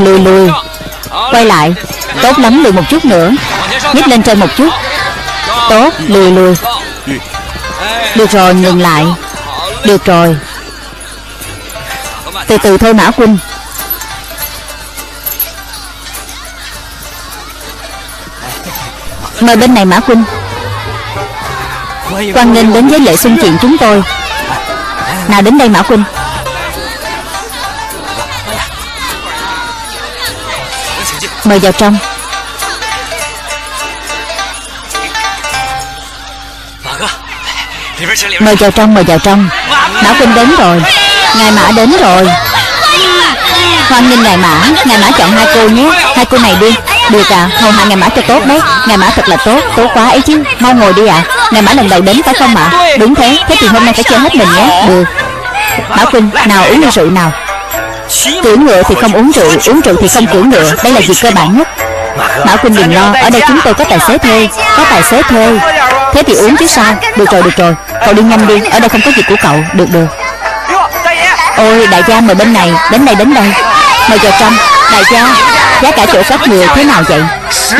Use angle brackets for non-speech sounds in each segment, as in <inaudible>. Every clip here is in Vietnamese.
Lùi lùi lùi Quay lại. Tốt lắm, lùi một chút nữa. Nhích lên trên một chút. Tốt, lùi lùi. Được rồi, ngừng lại. Được rồi. Từ từ thôi Mã Quynh Mời bên này Mã Quynh Quan nghênh đến với lễ xuân chuyện chúng tôi. Nào đến đây Mã Quynh Mời vào trong. Mời vào trong, mời vào trong. Mã Quynh đến rồi. Ngài Mã đến rồi. Hoan nghênh Ngài Mã. Ngài Mã chọn hai cô nhé. Hai cô này đi. Được à, hầu hạ Ngài Mã cho tốt đấy. Ngài Mã thật là tốt, tốt quá ấy chứ. Mau ngồi đi ạ. À. Ngài Mã lần đầu đến phải không ạ? Đúng thế, thế thì hôm nay phải chơi hết mình nhé. Được. Mã Quynh, nào uống ly rượu nào Cưỡi ngựa thì không uống rượu Uống rượu thì không cưỡi ngựa Đây là việc cơ bản nhất. Mã Quynh đừng lo, Ở đây chúng tôi có tài xế thuê, Có tài xế thuê. Thế thì uống chứ sao? Được rồi được rồi. Cậu đi nhanh đi, Ở đây không có việc của cậu. Được được. Ôi, đại gia mời bên này, Đến đây đến đây. Mời vào trong Đại gia, Giá cả chỗ các người thế nào vậy?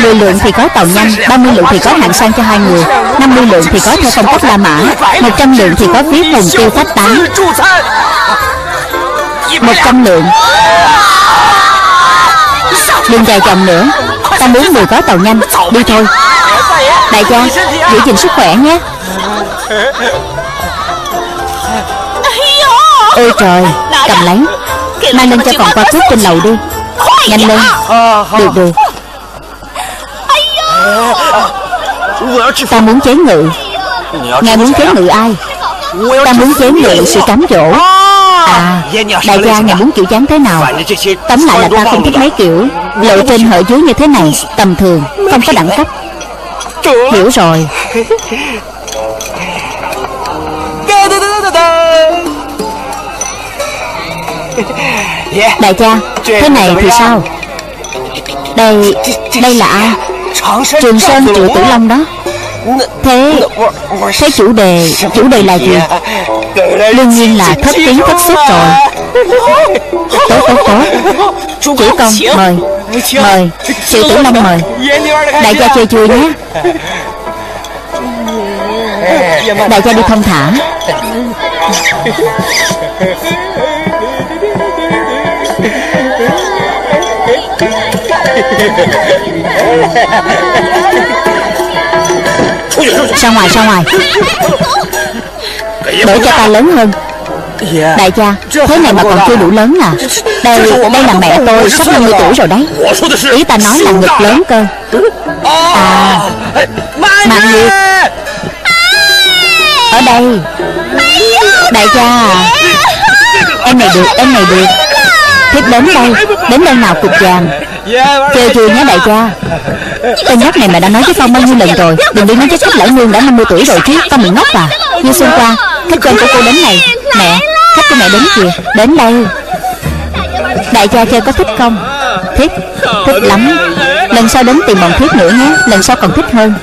10 lượng thì có tàu nhanh 30 lượng thì có hạng sang cho hai người 50 lượng thì có theo phong cách La Mã 100 lượng thì có phí hồng tiêu khách tán. 100 lượng. Đừng dài dòng nữa. Ta muốn người có tàu nhanh. Đi thôi. Đại gia, Giữ gìn sức khỏe nhé. Ôi trời, Cầm lấy. Mang lên cho phòng qua thuốc trên lầu đi. Nhanh lên. Được được. Ta muốn chế ngự. Ngài muốn chế ngự ai? Ta muốn chế ngự sự cám dỗ. À Đại gia ngài muốn kiểu dáng thế nào? Tóm lại là ta không thích mấy kiểu Lộ trên hở dưới như thế này, Tầm thường, Không có đẳng cấp. Hiểu rồi. Đại gia, Thế này thì sao? Đây Đây là ai? Trường Sơn Triệu Tử Long đó. Thế Thế chủ đề Chủ đề là gì? Đương nhiên là thất tiếng thất xuất rồi. Tốt tốt tốt. Chủ công mời. Mời. Triệu Tử Long mời. Đại gia chơi chui nhé. Đại gia đi thông thả. <laughs> Ra ngoài ra ngoài? Đổi cho ta lớn hơn. Đại gia Thế này mà còn chưa đủ lớn à? Đây đây là mẹ tôi Sắp 50 tuổi rồi đấy. Ý ta nói là ngực lớn cơ. À Mạng Nguyệt Ở đây. Đại gia à Em này được em này được. Thiếp đến đây Đến đây nào cục vàng. Chơi chưa nhé đại gia Tên nhóc này mẹ đã nói với Phong bao nhiêu lần rồi. Đừng đi nói với khách lão nương đã 50 tuổi rồi chứ. Phong bị ngốc à? Như xuân qua, Khách quen của cô đến này. Mẹ, Khách của mẹ đến kìa. Đến đây. Đại gia chơi có thích không? Thích. Thích lắm. Lần sau đến tìm bọn thiết nữa nhé. Lần sau còn thích hơn.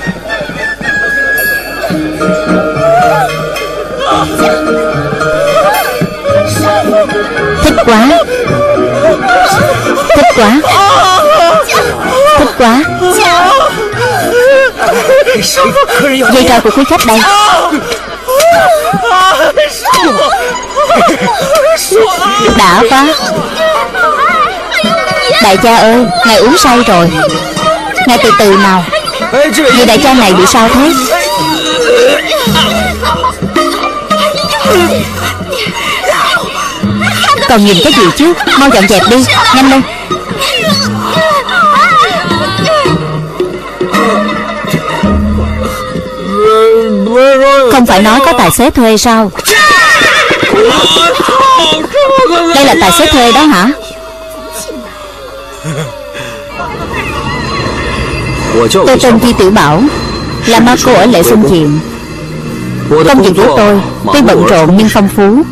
Dây trò của quý khách đây. Đã quá. Đại cha ơi, Ngài uống say rồi. Ngài từ từ nào. Vì đại cha này bị sao thế? Còn nhìn cái gì chứ? Mau dọn dẹp đi. Nhanh lên. Không phải nói có tài xế thuê sao? Đây là tài xế thuê đó hả? Tôi tên Thi Tiểu Bảo, Là ma cô ở lễ xuân thiện. Công việc của tôi Tuy bận rộn nhưng phong phú.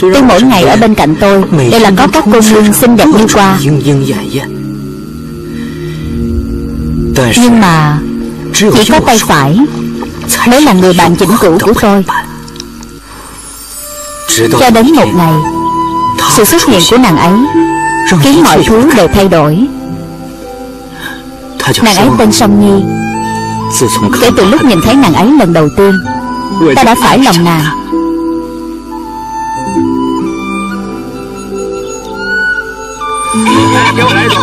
Tuy mỗi ngày ở bên cạnh tôi Đều là có các cô nương xinh đẹp như qua. Nhưng mà Chỉ có tay phải Mới là người bạn chỉnh cũ của tôi, Cho đến một ngày, Sự xuất hiện của nàng ấy Khiến mọi thứ đều thay đổi. Nàng ấy tên Song Nhi. Kể từ lúc nhìn thấy nàng ấy lần đầu tiên, Ta đã phải lòng nàng.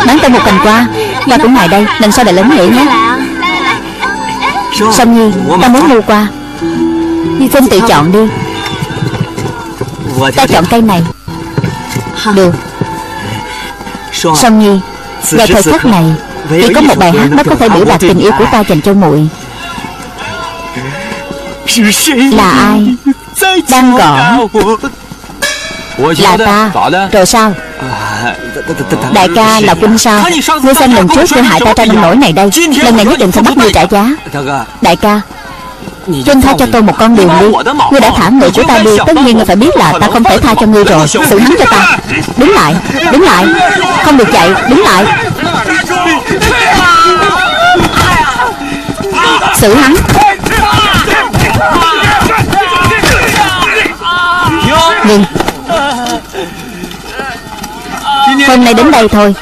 Bán tôi một cành qua Qua cũng ngoài đây Lần sau lại lớn lễ nhé? Song Nhi? Ta muốn mua qua. Xin tự chọn đi. Ta chọn cây này. Được. Song Nhi? Vào thời khắc này Chỉ có một bài hát mới có thể biểu đạt tình yêu của ta dành cho muội. Là ai? Đang gọi Là ta. Rồi sao Đại ca là quân sao? Ngươi xem lần trước ngươi hại ta ra nông nổi này đây, Lần này nhất định phải bắt ngươi trả giá. Đại ca Xin tha cho tôi một con đường đi. Ngươi đã thả người của ta đi, Tất nhiên ngươi phải biết là ta không thể tha cho ngươi rồi. Xử hắn cho ta. Đứng lại Đứng lại. Không được chạy, Đứng lại. Xử hắn. Ngừng Hôm nay đến đây thôi.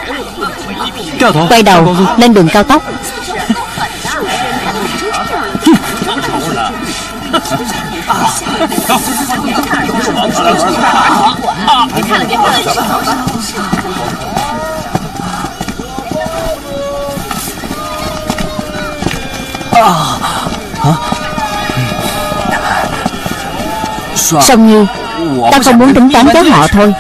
Quay đầu lên đường cao tốc. Song Nhi Ta không muốn tính toán với họ thôi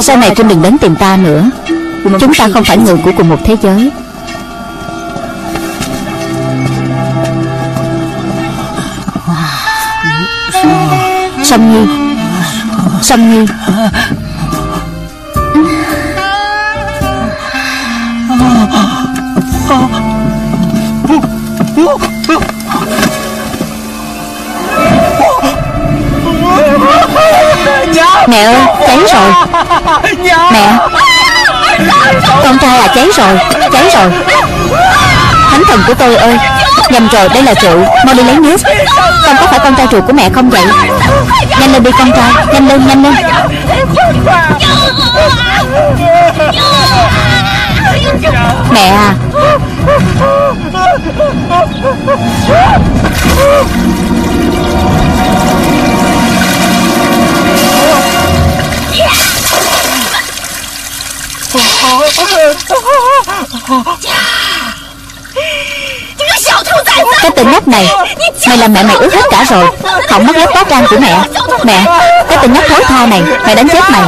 Sau này Trinh đừng đến tìm ta nữa. Chúng ta không phải người của cùng một thế giới. Song Nhi. Song Nhi. Mẹ ơi cháy rồi. Mẹ Con trai à cháy rồi Cháy rồi. Thánh thần của tôi ơi Nhầm rồi đây là rượu. Mau đi lấy nước. Con có phải con trai ruột của mẹ không vậy? Nhanh lên đi con trai Nhanh lên nhanh lên. Mẹ à Cái tên nhóc này, Mày làm mẹ mày ướt hết cả rồi. Không mất lớp tá trang của mẹ. Mẹ, Cái tên nhóc thối tha này Mày đánh chết mày.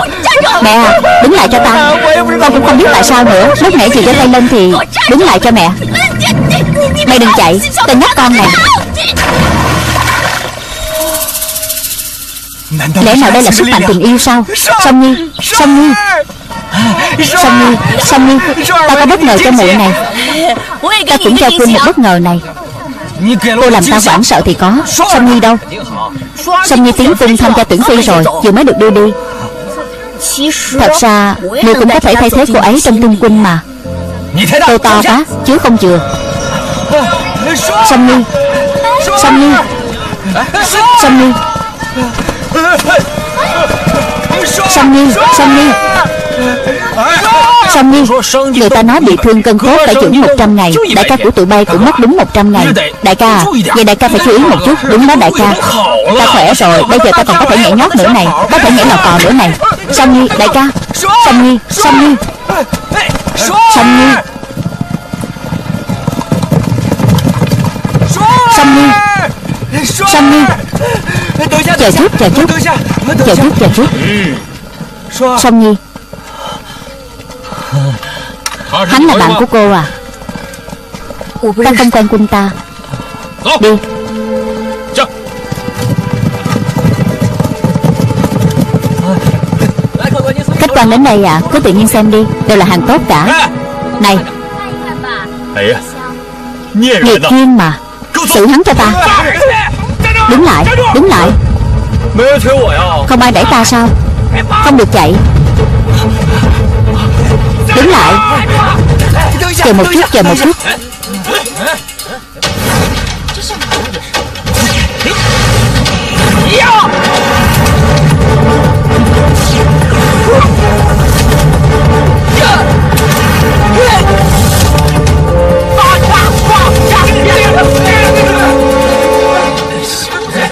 Mẹ à Đứng lại cho tao. Con cũng không biết tại sao nữa. Lúc nãy chị giơ tay lên thì Đứng lại cho mẹ. Mày đừng chạy, Tên nhóc con này. Lẽ nào đây là sức mạnh tình yêu sao? Song Nhi Song Nhi. Song Nhi Song Nhi Ta có bất ngờ cho muội này. Ta cũng cho Quyên một bất ngờ này. Cô làm ta hoảng sợ thì có. Song Nhi đâu? Song Nhi tiến cung tham gia tuyển phi rồi Vừa mới được đưa đi. Thật ra Ngươi cũng có thể thay thế cô ấy trong cung quân mà. Tôi to quá Chứ không chừa Song Nhi Song Nhi Song Nhi Song Nhi Song Nhi Song Nhi Người ta nói bị thương cân cốt phải chữa 100 ngày, Đại ca của tụi bay cũng mất đúng 100 ngày. Đại ca à Vậy đại ca phải chú ý một chút, Đúng đó đại ca. Ta khỏe rồi, Bây giờ ta còn có thể nhảy nhót nữa này, Có thể nhảy lò cò nữa này. Song Nhi đại ca. Song Nhi Song Nhi Song Nhi Song Nhi Song Nhi Chờ chút chờ chút. Chờ chút chờ chút. Song Nhi Hắn là bạn của cô à? Ta không quen quân ta. Đi. Khách quan đến đây à? Cứ tự nhiên xem đi. Đều là hàng tốt cả. Này. Nghiệt duyên mà. Xử hắn cho ta. Đứng lại. Đứng lại. Không ai đẩy ta sao? Không được chạy Đứng lại. Chờ một chút, chờ một chút.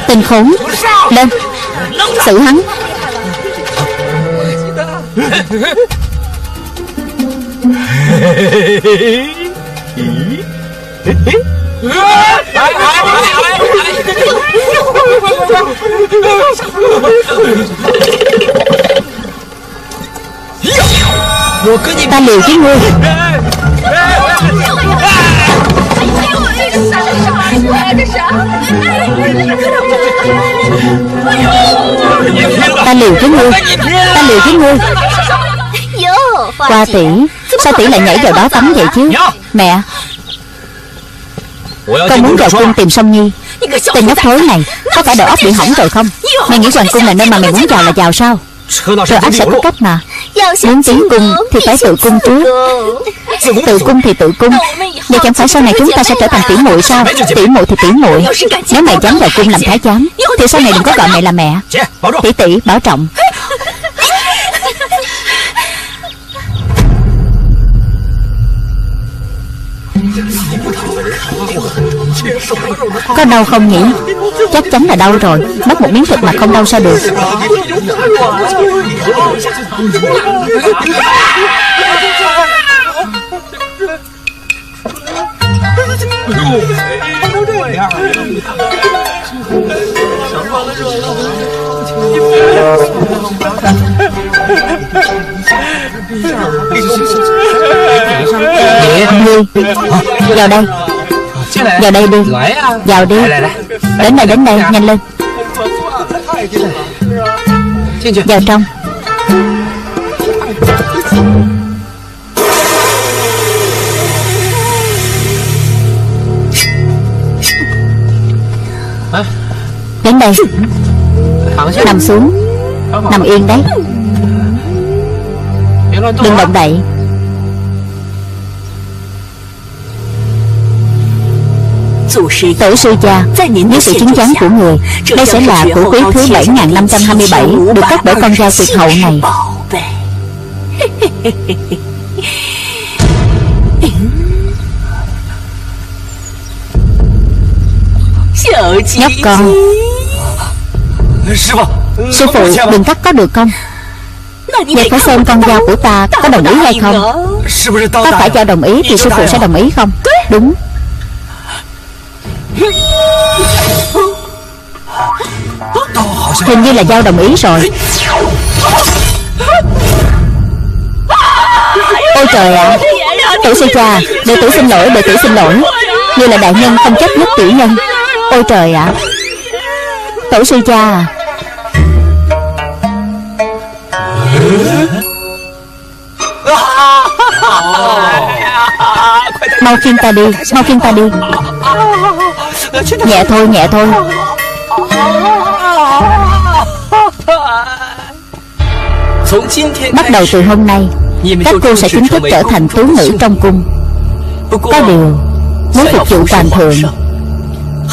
Tên khốn. Lên. Xử hắn. Ta liều với ngươi Ta liều với ngươi Ta liều với ngươi Qua tỷ Sao tỷ lại nhảy vào đó tắm vậy chứ? Mẹ, Con muốn vào cung tìm song nhi. Tên nhóc thối này, Có phải đầu óc bị hỏng rồi không? Mày nghĩ hoàng cung là nơi mà mày muốn vào là vào sao? Rồi ác sẽ có cách mà. Muốn tiến cung thì phải tự cung trước. Tự cung thì tự cung. Vậy chẳng phải sau này chúng ta sẽ trở thành tỷ muội sao? Tỷ muội thì tỷ muội. Nếu mày dám vào cung làm thái giám, Thì sau này đừng có gọi mẹ là mẹ. Tỷ tỷ, bảo trọng. Có đau không nhỉ? Chắc chắn là đau rồi. Mất một miếng thịt mà không đau sao được? Ngươi Vào đây. Vào đây đi. Vào đi. Đến đây đến đây. Nhanh lên. Vào trong. Đến đây. Nằm xuống. Nằm yên đấy. Đừng động đậy Tổ sư cha Với sự chứng chắn của người Đây sẽ là của quý thứ 7527 Được cấp bởi con dao tuyệt hậu này. Nhóc con. Sư phụ đừng cắt có được không? Vậy phải xem con dao của ta có đồng ý hay không? Có phải cho đồng ý thì sư phụ sẽ đồng ý không? Đúng Hình như là giao đồng ý rồi. Ôi trời ạ. À. Tử sư cha Đệ tử xin lỗi, Đệ tử xin lỗi. Như là đại nhân không chấp nhất tiểu nhân. Ôi trời ạ. À. Tổ sư cha à Mau khiêng ta đi, Mau khiêng ta đi. Nhẹ thôi nhẹ thôi. Bắt đầu từ hôm nay, Các cô sẽ chính thức trở thành tú nữ trong cung. Có điều, Muốn phục vụ toàn thượng,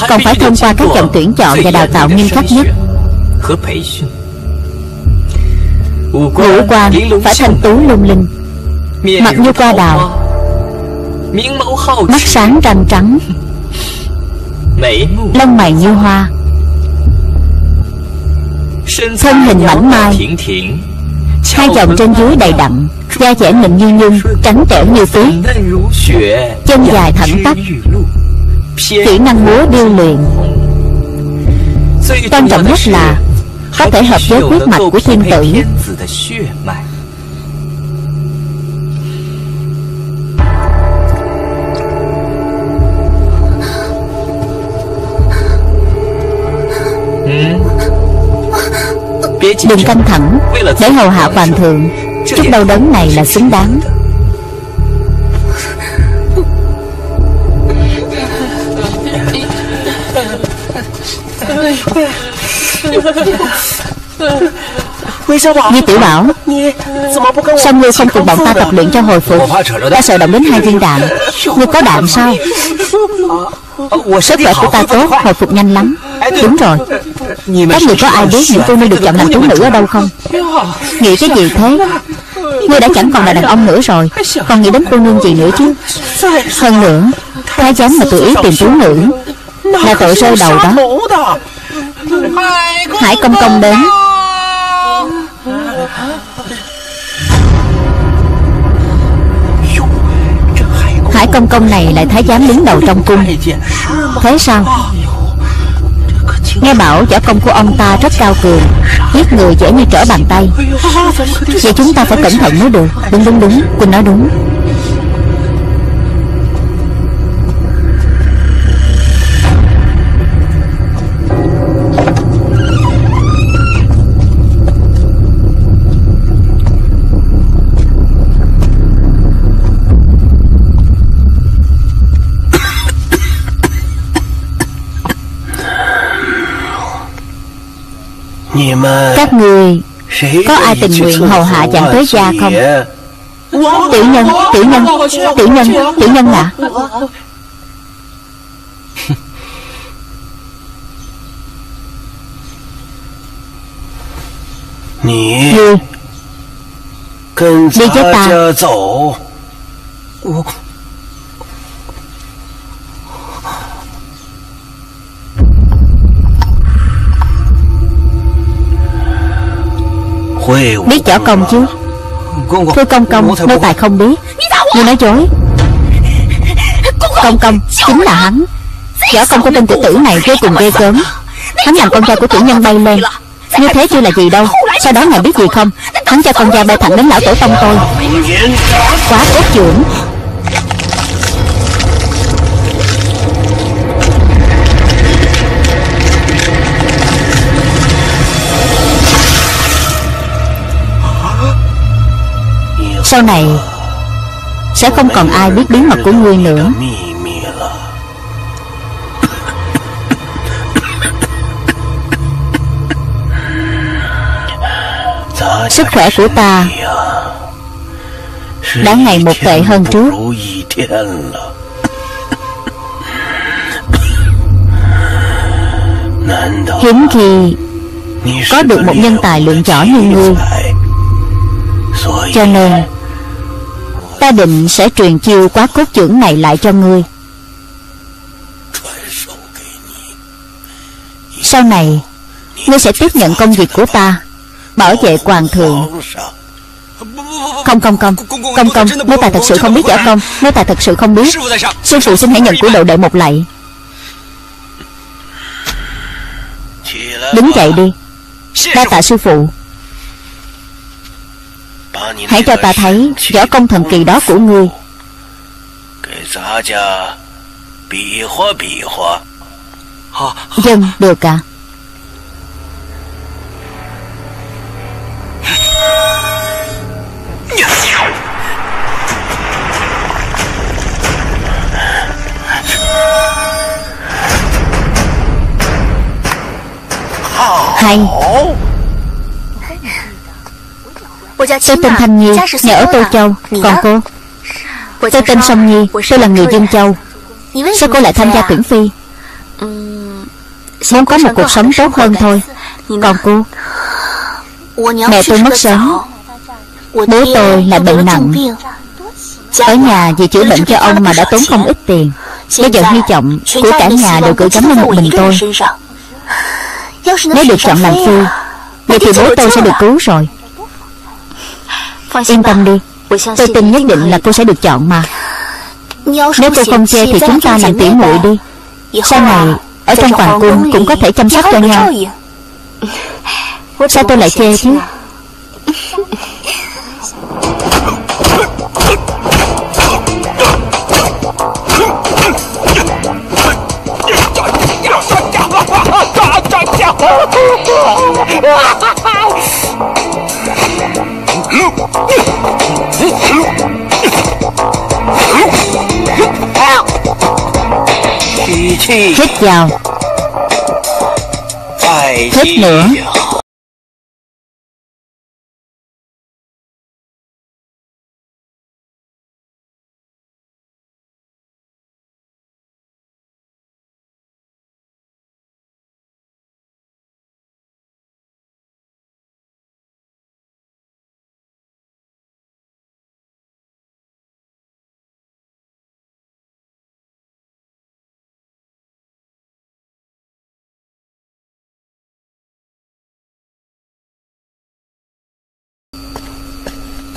Còn phải thông qua các dòng tuyển chọn và đào tạo nghiêm khắc nhất. Ngũ quan phải thành tú lung linh. Mặt như qua đào Mắt sáng răng trắng. Lông mày như hoa. Thân hình mảnh mai. Hai dòng trên dưới đầy đặn Da dẻ mịn như nhung Trắng trẻo như tuyết Chân dài thẳng tắp. Kỹ năng múa điêu luyện. Quan trọng nhất là Có thể hợp với huyết mạch của thiên tử Đừng căng thẳng. Để hầu hạ hoàng thượng. Chút đau đớn này là xứng đáng. Như tiểu bảo, Sao ngươi không cùng bọn ta tập luyện cho hồi phục? Ta sợ động đến hai viên đạn. Ngươi có đạn sao? Sức khỏe của ta tốt, Hồi phục nhanh lắm. Đúng rồi. Các người có ai biết cô nương được chọn làm tú nữ ở đâu không? Nghĩ cái gì thế. Ngươi đã chẳng còn là đàn ông nữa rồi. Còn nghĩ đến cô nương gì nữa chứ? Hơn nữa Thái giám mà tự ý tìm tú nữ Là tội rơi đầu đó. Hải công công đến. Hải công công này lại thái giám đứng đầu trong cung. Thế sao Nghe bảo võ công của ông ta rất cao cường Giết người dễ như trở bàn tay. Vậy chúng ta phải cẩn thận mới được. Đúng đúng đúng. Quỳnh nói đúng. Các người Có ai tình nguyện hầu hạ chàng tới gia không? Tiểu nhân Tiểu nhân Tiểu nhân Tiểu nhân ạ. Ngươi Đi với ta Biết võ công chứ? Thưa công công Nô tài không biết. Ngươi nói dối. Công công Chính là hắn. Võ công của tên tiểu tử này vô cùng ghê gớm. Hắn làm con trai của chủ nhân bay lên. Như thế chưa là gì đâu. Sau đó ngài biết gì không? Hắn cho con trai bay thẳng đến lão tổ tông tôi. Quá cốt trưởng Sau này, Sẽ không còn ai biết bí mật của ngươi nữa. Sức khỏe của ta Đã ngày một tệ hơn trước. Hiếm khi Có được một nhân tài lượng võ như ngươi Cho nên Ta định sẽ truyền chiêu quá cốt trưởng này lại cho ngươi. Sau này, Ngươi sẽ tiếp nhận công việc của ta, Bảo vệ hoàng thượng. Không không không. Công công Nếu tài thật sự không biết giả công Nếu tài thật sự không biết, Sư phụ xin hãy nhận của độ đệ một lạy. Đứng dậy đi. Đa tạ sư phụ. Hãy cho ta thấy võ công thần kỳ đó của ngươi Dân được cả. à. Hay Tôi tên Thanh Nhi Nhà ở Tô Châu. Còn cô? Tôi tên Song Nhi Tôi là người Dương Châu. Sao cô lại tham gia tuyển phi? Muốn có một cuộc sống tốt hơn thôi. Còn cô? Mẹ tôi mất sớm. Bố tôi là bệnh nặng. Ở nhà vì chữa bệnh cho ông mà đã tốn không ít tiền. Bây giờ hy vọng của cả nhà đều gửi gắm lên một mình tôi. Nếu được chọn làm phi Vậy thì bố tôi sẽ được cứu rồi Yên tâm đi. Tôi tin nhất định là cô sẽ được chọn mà. Nếu cô không chê thì chúng ta làm tỉ muội đi. Sau này Ở trong hoàng cung cũng có thể chăm sóc cho nhau. Sao tôi lại chê chứ <laughs> Hít vào. Hít nữa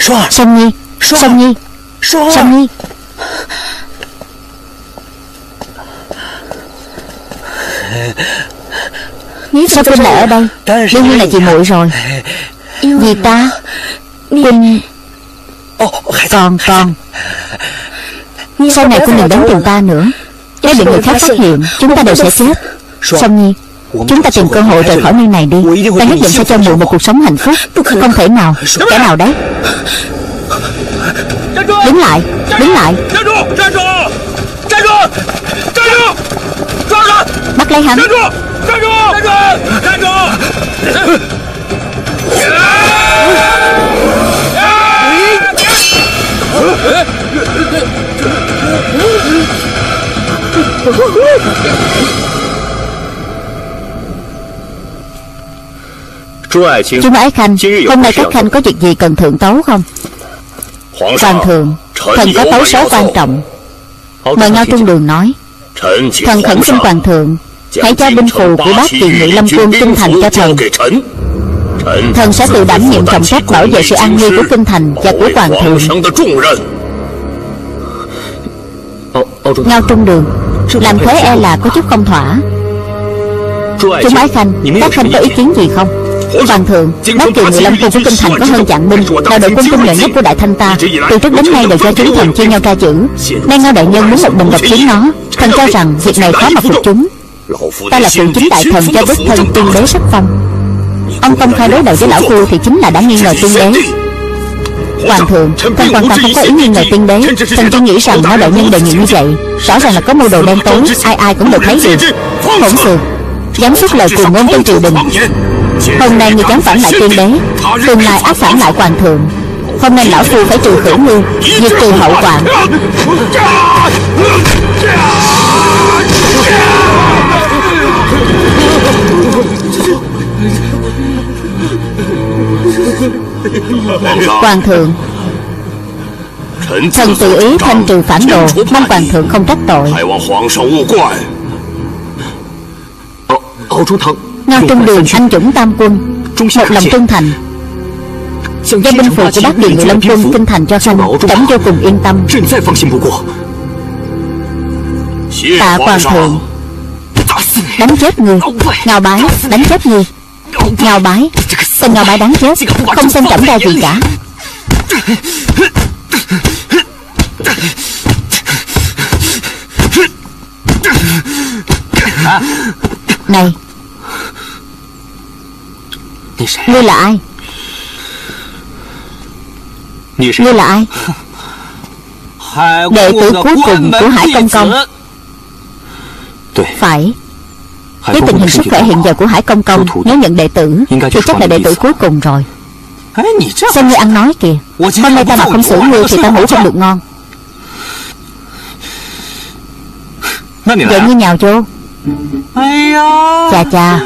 Song Nhi Song Nhi Song Nhi Sao Quynh lại ở đây Đương nhiên là chị muội rồi Vì ta Quynh Còn còn Sau này Quynh đừng đến tìm ta nữa. Nếu bị người khác phát hiện Chúng ta đều sẽ chết Song Nhi Chúng ta tìm cơ hội rời khỏi nơi này đi. Ta nhất định sẽ cho muội một cuộc sống hạnh phúc. Không thể nào. Kẻ nào đấy? Đứng lại. Đứng lại. Bắt lấy hắn Chúng ái khanh Hôm nay các khanh có việc gì cần thượng tấu không? Hoàng thượng Thần có tấu số quan trọng. Mời Ngao Trung Đường nói. Thần khẩn xin Hoàng thượng. Hãy cho binh phù của bác kỳ ngự lâm quân kinh thành cho thần Thần sẽ tự đảm nhiệm trọng trách bảo vệ sự an nguy của kinh thành và của Hoàng thượng. Ngao Trung Đường Làm thế e là có chút không thỏa. Chúng ái khanh Các khanh có ý kiến gì không Hoàng thượng Bác kỳ ngự lâm quân của kinh thành có hơn vạn binh Là đội quân tinh nhuệ nhất của đại thanh ta Từ trước đến nay đều do chúng thần chia nhau ra chữ Nay Ngao đại nhân muốn một mình độc chiếm nó Thần cho rằng việc này khó mà phục chúng Ta là phụ chính đại thần cho đích thân tiên đế sắc phong Ông công khai đối đầu với lão phu Thì chính là đã nghi ngờ tiên đế Hoàng thượng Thần hoàn toàn không có ý nghi ngờ tiên đế Thần chỉ nghĩ rằng Ngao đại nhân đề nghị như vậy Rõ ràng là có mưu đồ đen tối Ai ai cũng được thấy được Hỗn xược Dám xuất lời cùng ngôn trên triều đình Hôm nay người dám phản lại tiên đế Tương lai áp phản lại hoàng thượng. Hôm nay lão phu phải trừ khử ngươi, Diệt trừ hậu quản Hoàng thượng Thần tự ý thanh trừ phản đồ, Mong hoàng thượng không trách tội. Ngao Trung Đường anh dũng tam quân Một lòng trung thành. Giao binh phù của bác điện người Lâm Quân kinh thành cho xong Trẫm vô cùng yên tâm. Tạ Hoàng thượng. Đánh chết người Ngao bái đánh chết người Ngao bái Tên Ngao bái đáng chết Không xem trẫm ra gì cả. Này Ngươi là ai? Ngươi là ai? Đệ tử cuối cùng của Hải Công Công. Phải. Với tình hình sức khỏe hiện giờ của Hải Công Công Nếu nhận đệ tử Thì chắc là đệ tử cuối cùng rồi. Xem ngươi ăn nói kìa? Hôm nay ta mà không xử ngươi Thì ta ngủ không được ngon. Vậy ngươi nhào vô. Chà chà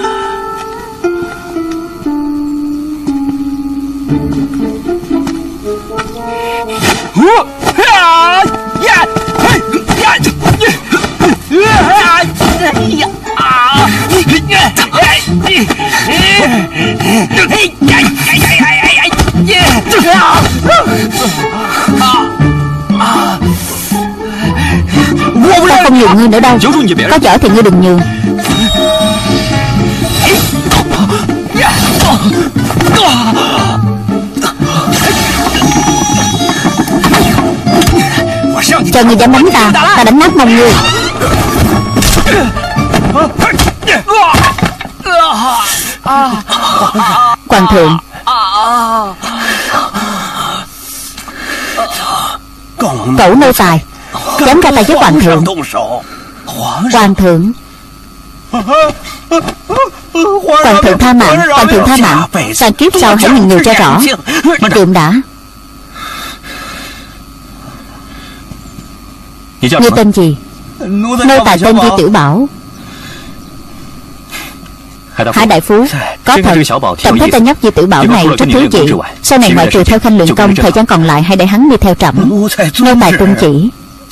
Ta không nhường ngươi nữa đâu. Có chở thì ngươi đừng nhường Cho ngươi dám đánh ta. Ta đánh nát mông ngươi. Hoàng thượng. Cẩu nô tài. Dám ra tay với hoàng thượng. Hoàng thượng. Hoàng thượng tha mạng. Hoàng thượng tha mạng. Sang kiếp sau hãy nhìn người cho rõ. Trượng đã Ngươi tên gì? Nô tài tên Di Tiểu Bảo. Hải Đại Phú. Có thật. Trẫm thấy tên nhóc Di Tiểu Bảo này rất thiếu chị. Sau này ngoại trừ theo khanh luyện công Thời gian còn lại hãy để hắn đi theo trẫm Nô tài tuân chỉ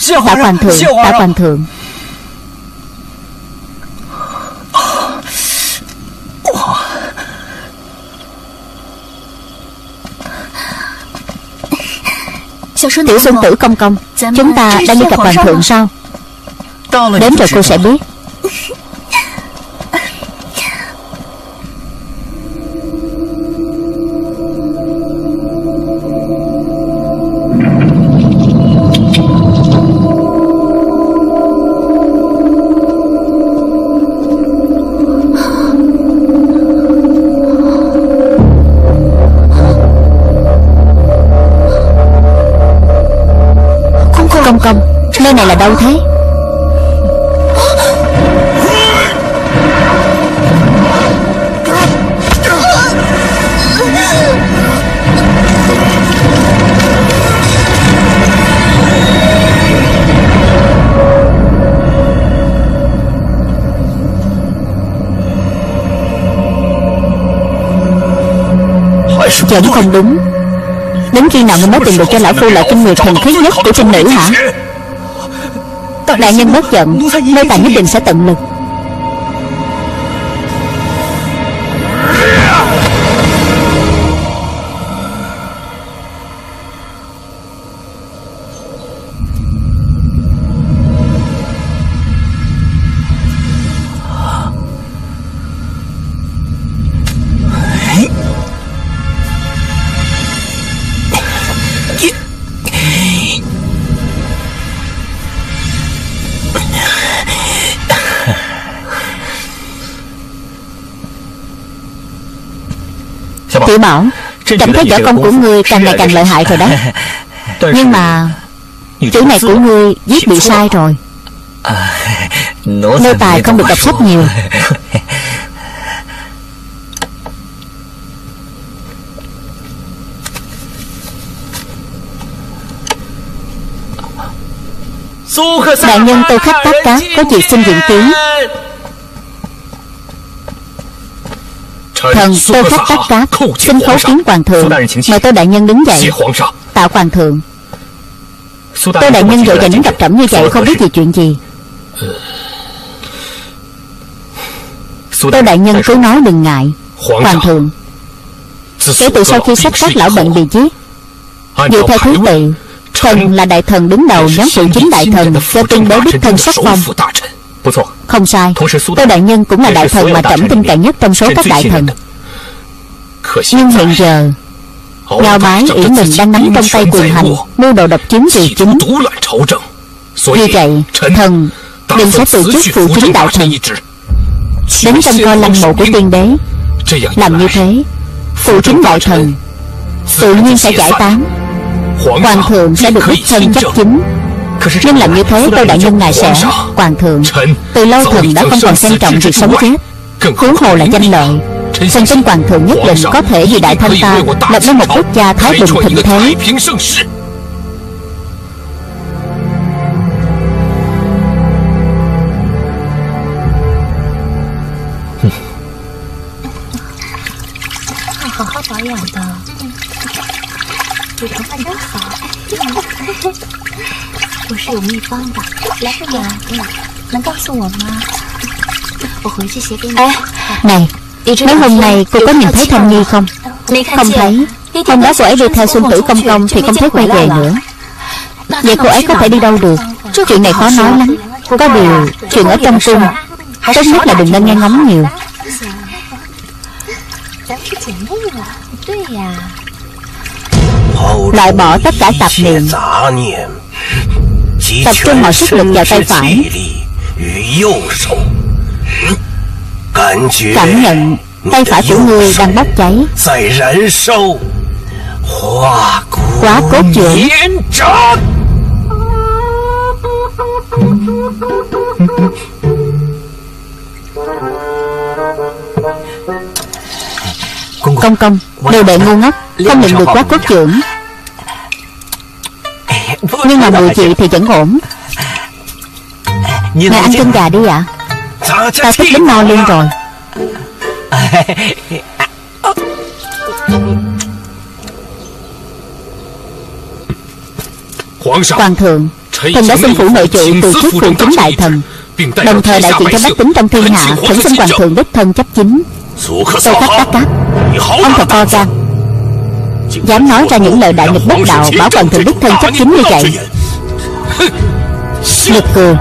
Tạ Hoàng thượng Tạ Hoàng thượng Tiểu xuân tử công công. Chúng ta đang đi gặp hoàng thượng sao Đến rồi cô sẽ biết <laughs> Vẫn không đúng. Đến khi nào ngươi mới tìm được cho lão phu là kinh nguyệt thần khí nhất của trinh nữ hả? Đại nhân bớt giận Nô tài nhất định sẽ tận lực. Tiểu Bảo Cảm thấy võ công của ngươi càng ngày càng lợi hại rồi đó. <laughs> Nhưng mà Chữ này của ngươi viết bị sai rồi. Nô tài không được đọc sách nhiều. Đại nhân tôi khách tác cá Có chuyện xin diện kiến Thần tô khách tắc cáp Xin khấu kiến hoàng thượng Mời tô đại nhân đứng dậy. Tạ hoàng thượng. Tô đại nhân vội đến gặp trẫm như vậy Không biết gì chuyện gì. Tô đại nhân cứ nói đừng ngại. Hoàng thượng. Kể từ sau khi sách các lão bệnh bị giết Dựa theo thứ tự Thần là đại thần đứng đầu nhóm phụ chính đại thần Cho tuyên bố đích thân sắc phong không sai. Tô Đại Nhân cũng là đại thần mà trẫm tin cậy nhất trong số các đại thần. Nhưng hiện giờ Ngao bái ủy mình đang nắm trong tay quyền hành Mưu đồ độc chiếm triều chính. Vì vậy Thần đừng sẽ từ chức phụ chính đại thần. Đến trong coi lăng mộ của tiên đế Làm như thế Phụ chính đại thần Tự nhiên sẽ giải tán. Hoàng thượng sẽ được đích thân chấp chính nhưng làm như thế tôi đại nhân ngài sẽ Hoàng thượng. Từ lâu thần đã không còn xem trọng việc sống chết Huống hồ là danh lợi. Thần tin hoàng thượng nhất định có thể vì đại thanh ta Lập nên một quốc gia thái bình thịnh thế Hãy subscribe cho kênh Ghiền Mì Gõ Để không bỏ lỡ những video hấp dẫn 我是有秘方的，来这个，能告诉我吗？我回去写给你。哎，này, mấy hôm nay cô có nhìn thấy Thanh Nhi không? Không thấy. Hôm đó cô ấy đi theo Xuân Tử Công Công thì không thấy quay về nữa. Vậy cô ấy có thể đi đâu được? Chuyện này khó nói lắm. Có điều, chuyện ở trong cung, tốt nhất là đừng nên nghe ngóng nhiều. Loại bỏ tất cả tạp niệm Tập trung mọi sức lực vào tay phải. Cảm nhận tay phải của ngươi đang bốc cháy. Quá cốt dưỡng Công công Đồ đệ ngu ngốc, Không định được quá cốt dưỡng nhưng mà mùi chị thì vẫn ổn. Ngài ăn cơm gà đi ạ. À? Ta thích đến no luôn rồi. Hoàng thượng Thần đã xin phủ nội trụ từ chức phụ chính đại thần. Đồng thời đại diện cho bách tính trong thiên hạ Thỉnh xin hoàng thượng đích thân chấp chính. Tôi khách đắc cáp Ông thật to gan Dám nói ra những lời đại nghịch bất đạo Bảo hoàng thượng đích thân chấp chính như vậy. Nực cười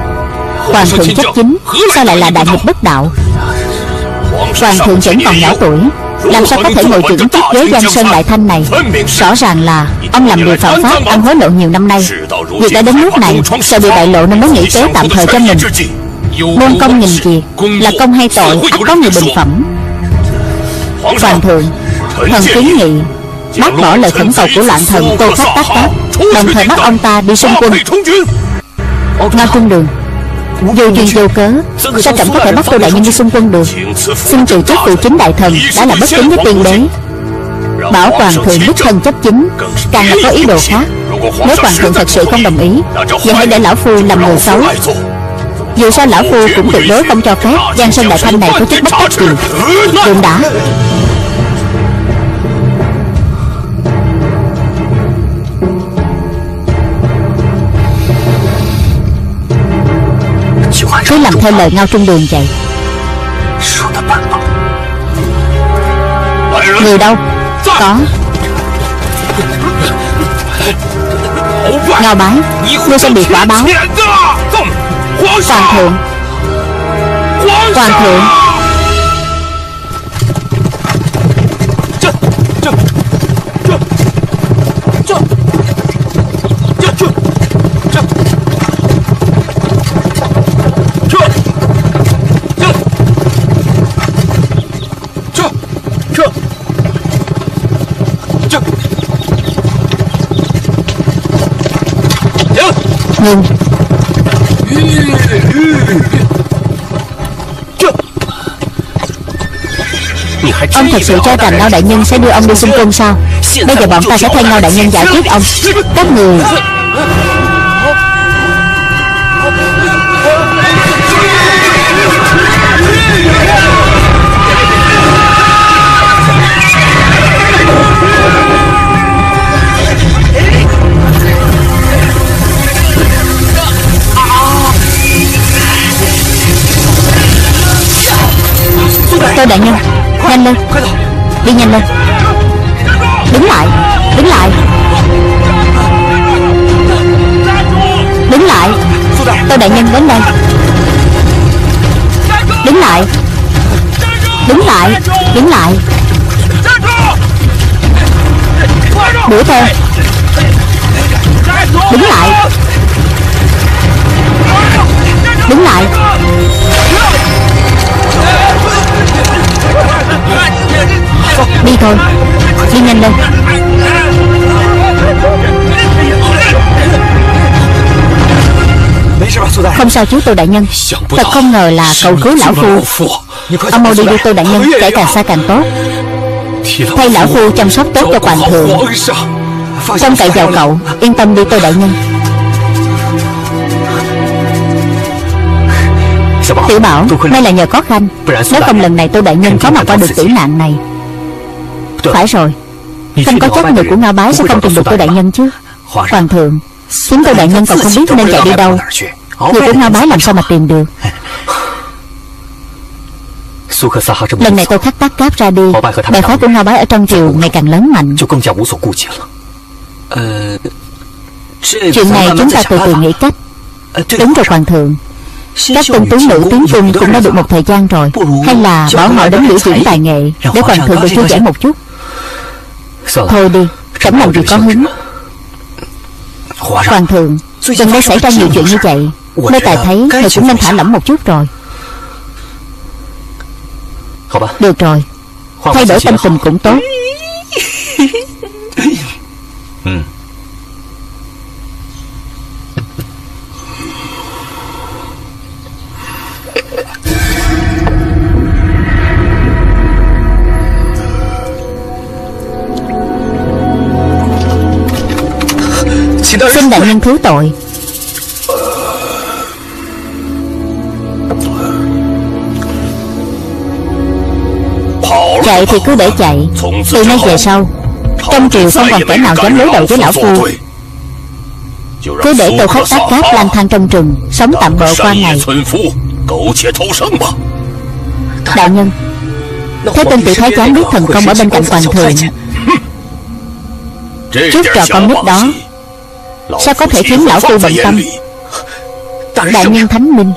Hoàng thượng chấp chính Sao lại là đại nghịch bất đạo? Hoàng thượng vẫn còn nhỏ tuổi Làm sao có thể ngồi trưởng chức ghế Giang Sơn Đại Thanh này? Rõ ràng là Ông làm điều phạm pháp Ăn hối lộ nhiều năm nay. Việc đã đến lúc này Sợ bị bại lộ nên mới nghĩ kế tạm thời cho mình. Môn công nghìn việc Là công hay tội ắt có người bình phẩm. Hoàng thượng Thần kiến nghị Bác bỏ lời khẩn cầu của loạn thần Tô Khách Tác Tác Đồng thời bắt ông ta đi xung quân Ngao Trung Đường. Vô duyên vô cớ Sao trẫm có thể bắt Tô Đại Nhân đi xung quân được? Xin trừ chức phụ chính đại thần Đã là bất kính với tiên đế. Bảo Hoàng thượng đích thân chấp chính Càng là có ý đồ khác. Nếu Hoàng thượng thật sự không đồng ý Vậy hãy để Lão Phu làm người xấu. Dù sao Lão Phu cũng tuyệt đối không cho phép Giang Sơn Đại Thanh này có chức bất đắc gì. Đừng đã Cứ làm theo lời Ngao Trung Đường vậy. Người đâu? Có. Ngao bái, Ngươi sẽ bị quả báo. Hoàng thượng. Hoàng thượng. Nhưng Ông thật sự cho rằng Ngao Đại Nhân sẽ đưa ông đi xung quân sao? Bây giờ bọn ta sẽ thay Ngao Đại Nhân giải quyết ông. Các người Đại Nhân Nhanh lên. Đi nhanh lên. Đứng lại. Đứng lại. Đứng lại. Tôi Đại Nhân đến đây. Đứng lại. Đứng lại. Đứng lại. Đuổi theo. Đứng lại. Đứng lại. Thôi. Đi nhanh lên. Không sao chứ Tô Đại Nhân. Thật không ngờ là cậu cứu Lão Phu. Ông mau đi đưa Tô Đại Nhân Kể càng xa càng tốt. Thay Lão Phu chăm sóc tốt cho Hoàng thượng. Trong cậy vào cậu, Yên tâm đi Tô Đại Nhân. Tiểu Bảo nay là nhờ có Khanh. Nếu không lần này Tô Đại Nhân có mặt qua được tử nạn này phải rồi. Không có chắc người của Ngao Bái sẽ không tìm được Tô Đại Nhân chứ. Hoàng thượng Chính Tô Đại Nhân còn không biết nên chạy đi đâu. Người của Ngao Bái làm sao mà tìm được? <laughs> Lần này tôi khắc tác cáp ra đi. Bè phái của Ngao Bái ở trong triều ngày càng lớn mạnh. Chuyện này chúng ta từ từ nghĩ cách. Đúng rồi Hoàng thượng. các tân tướng nữ tiến cung cũng đã được một thời gian rồi. Hay là bảo họ đến biểu diễn tài nghệ Để hoàng thượng được vui vẻ một chút Thôi đi Trẫm làm gì có hứng. Hoàng thượng Gần đây xảy ra nhiều chuyện như vậy. Nơi tài thấy Thầy cũng nên thả lỏng một chút rồi. Được rồi. Thay đổi tâm tình cũng tốt <laughs> Xin đại nhân thứ tội. Chạy thì cứ để chạy. Từ nay về sau, Trong triều không còn kẻ nào dám đối đầu với lão phu. Cứ để tôi khách tác cáp lang thang trong rừng, Sống tạm bợ qua ngày Đại nhân, Thế tên tiểu thái giám biết thần công ở bên cạnh hoàng thượng. Trước trò con nít đó Sao có thể khiến lão phu bận tâm? Đại nhân Thánh Minh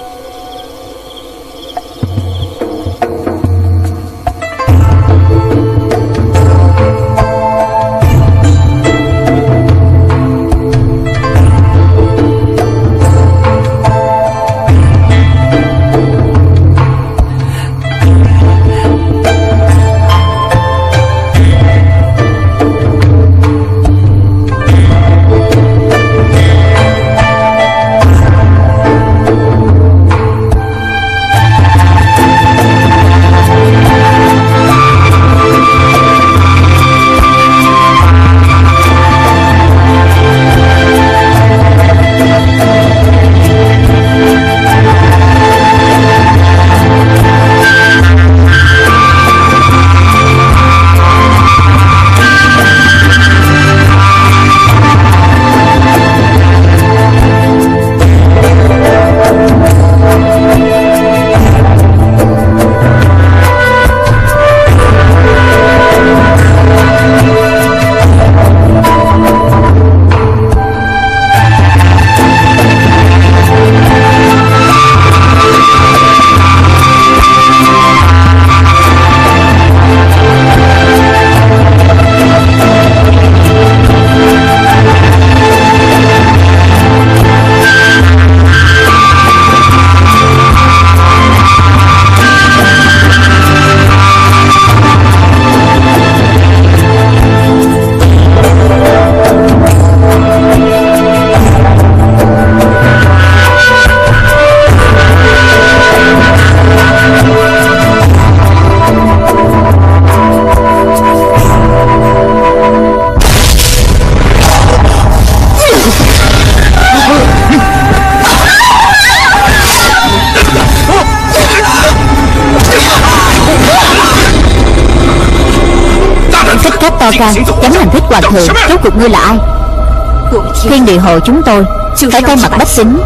hồ chúng tôi. Phải thay mặt bách tính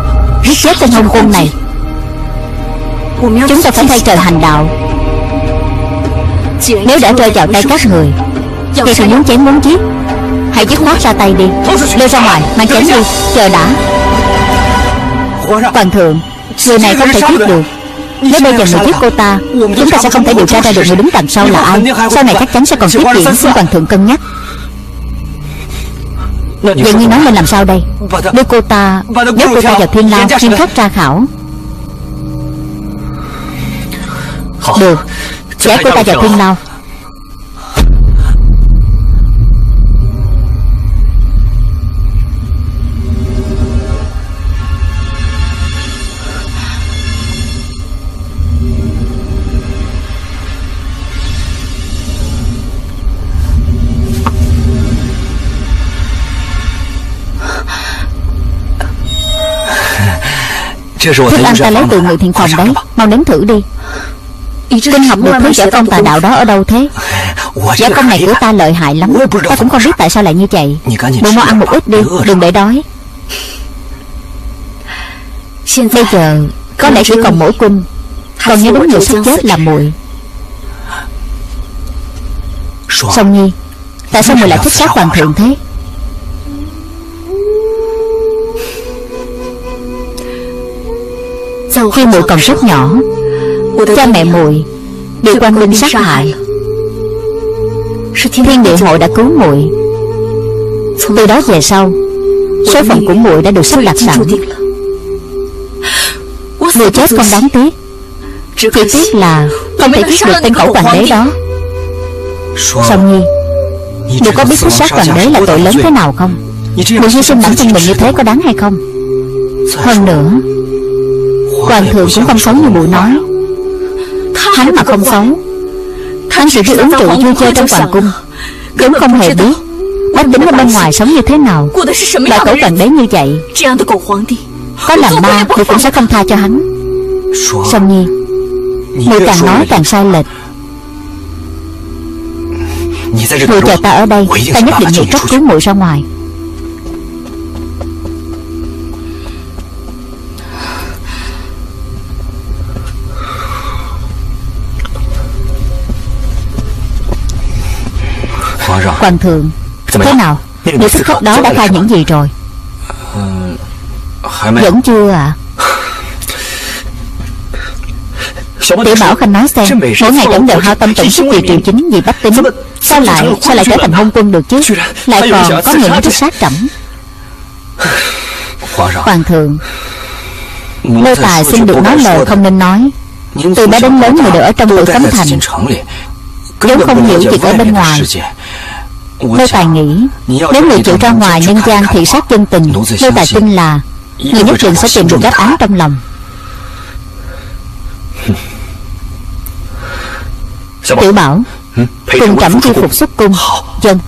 giết chết tên hôn quân này. Chúng ta phải thay trời hành đạo. Nếu đã rơi vào tay các người thì thì muốn chém muốn giết hãy dứt khoát ra tay đi. Lôi ra ngoài mang chém đi. chờ đã. Hoàng thượng người này không thể giết được. Nếu bây giờ người giết cô ta Chúng ta sẽ không thể điều tra ra được người đứng đằng sau là ai. Sau này chắc chắn sẽ còn tiếp diễn Xin hoàng thượng cân nhắc Vậy ngươi nói nên làm sao đây? Đưa cô ta Nhốt cô ta vào thiên lao Nghiêm khắc tra khảo. Được. Giải cô ta vào thiên lao Thức ăn ta lấy từ người thiện phòng đấy. Mau nếm thử đi. Kinh học được thứ giả công tà đạo đó ở đâu thế? Giả công này của ta lợi hại lắm. Ta cũng không biết tại sao lại như vậy. Bộ mau ăn một ít đi, Đừng để đói. Bây giờ, Có lẽ chỉ còn mỗi quân Còn nhớ đúng người sắp chết là muội. Song Nhi, Tại sao muội lại thích sát hoàng thượng thế? Khi muội còn rất nhỏ Cha mẹ muội Bị quan binh sát hại. Thiên địa hội đã cứu muội Từ đó về sau Số phận của muội đã được sắp đặt sẵn Người chết không đáng tiếc. Chỉ tiếc là Không thể giết được tên cẩu hoàng đế đó. Song Nhi Muội có biết thích sát hoàng đế là tội lớn thế nào không? Muội hy sinh bản thân mình như thế có đáng hay không? Hơn nữa Hoàng thượng cũng không xấu như mụ nói. Hắn mà không xấu Hắn chỉ biết ứng rượu vui chơi trong hoàng cung. Cũng không hề biết Bách tính ở bên ngoài sống như thế nào. Loại cẩu hoàng đến như vậy, Có làm ma thì cũng sẽ không tha cho hắn. Song Nhi Mùi càng nói càng sai lệch. Mùi chờ ta ở đây, Ta nhất định nghĩ cách cứu mụ ra ngoài. Hoàng thượng. Thế nào? Nữ thích khách đó đã khai những gì rồi? Vẫn chưa à? <laughs> Tiểu Bảo Khanh nói xem Mỗi ngày trẫm đều hao tâm tổn sức vì triều chính Vì bách tính. Sao lại sao lại trở thành hôn quân được chứ? Lại còn có nói thích sát trẫm. Hoàng thượng. Lô Tài xin được nói lời không nên nói. Từ bé đến lớn người đều ở trong tự cấm thành. Vốn không hiểu việc ở bên ngoài Lô Tài nghĩ Nếu người chịu ra ngoài nhân gian thị sát chân tình Lô Tài tin là Người nhất định sẽ tìm được đáp án trong lòng. <laughs> Tiểu Bảo Cùng trẫm chi phục xuất cung. Dân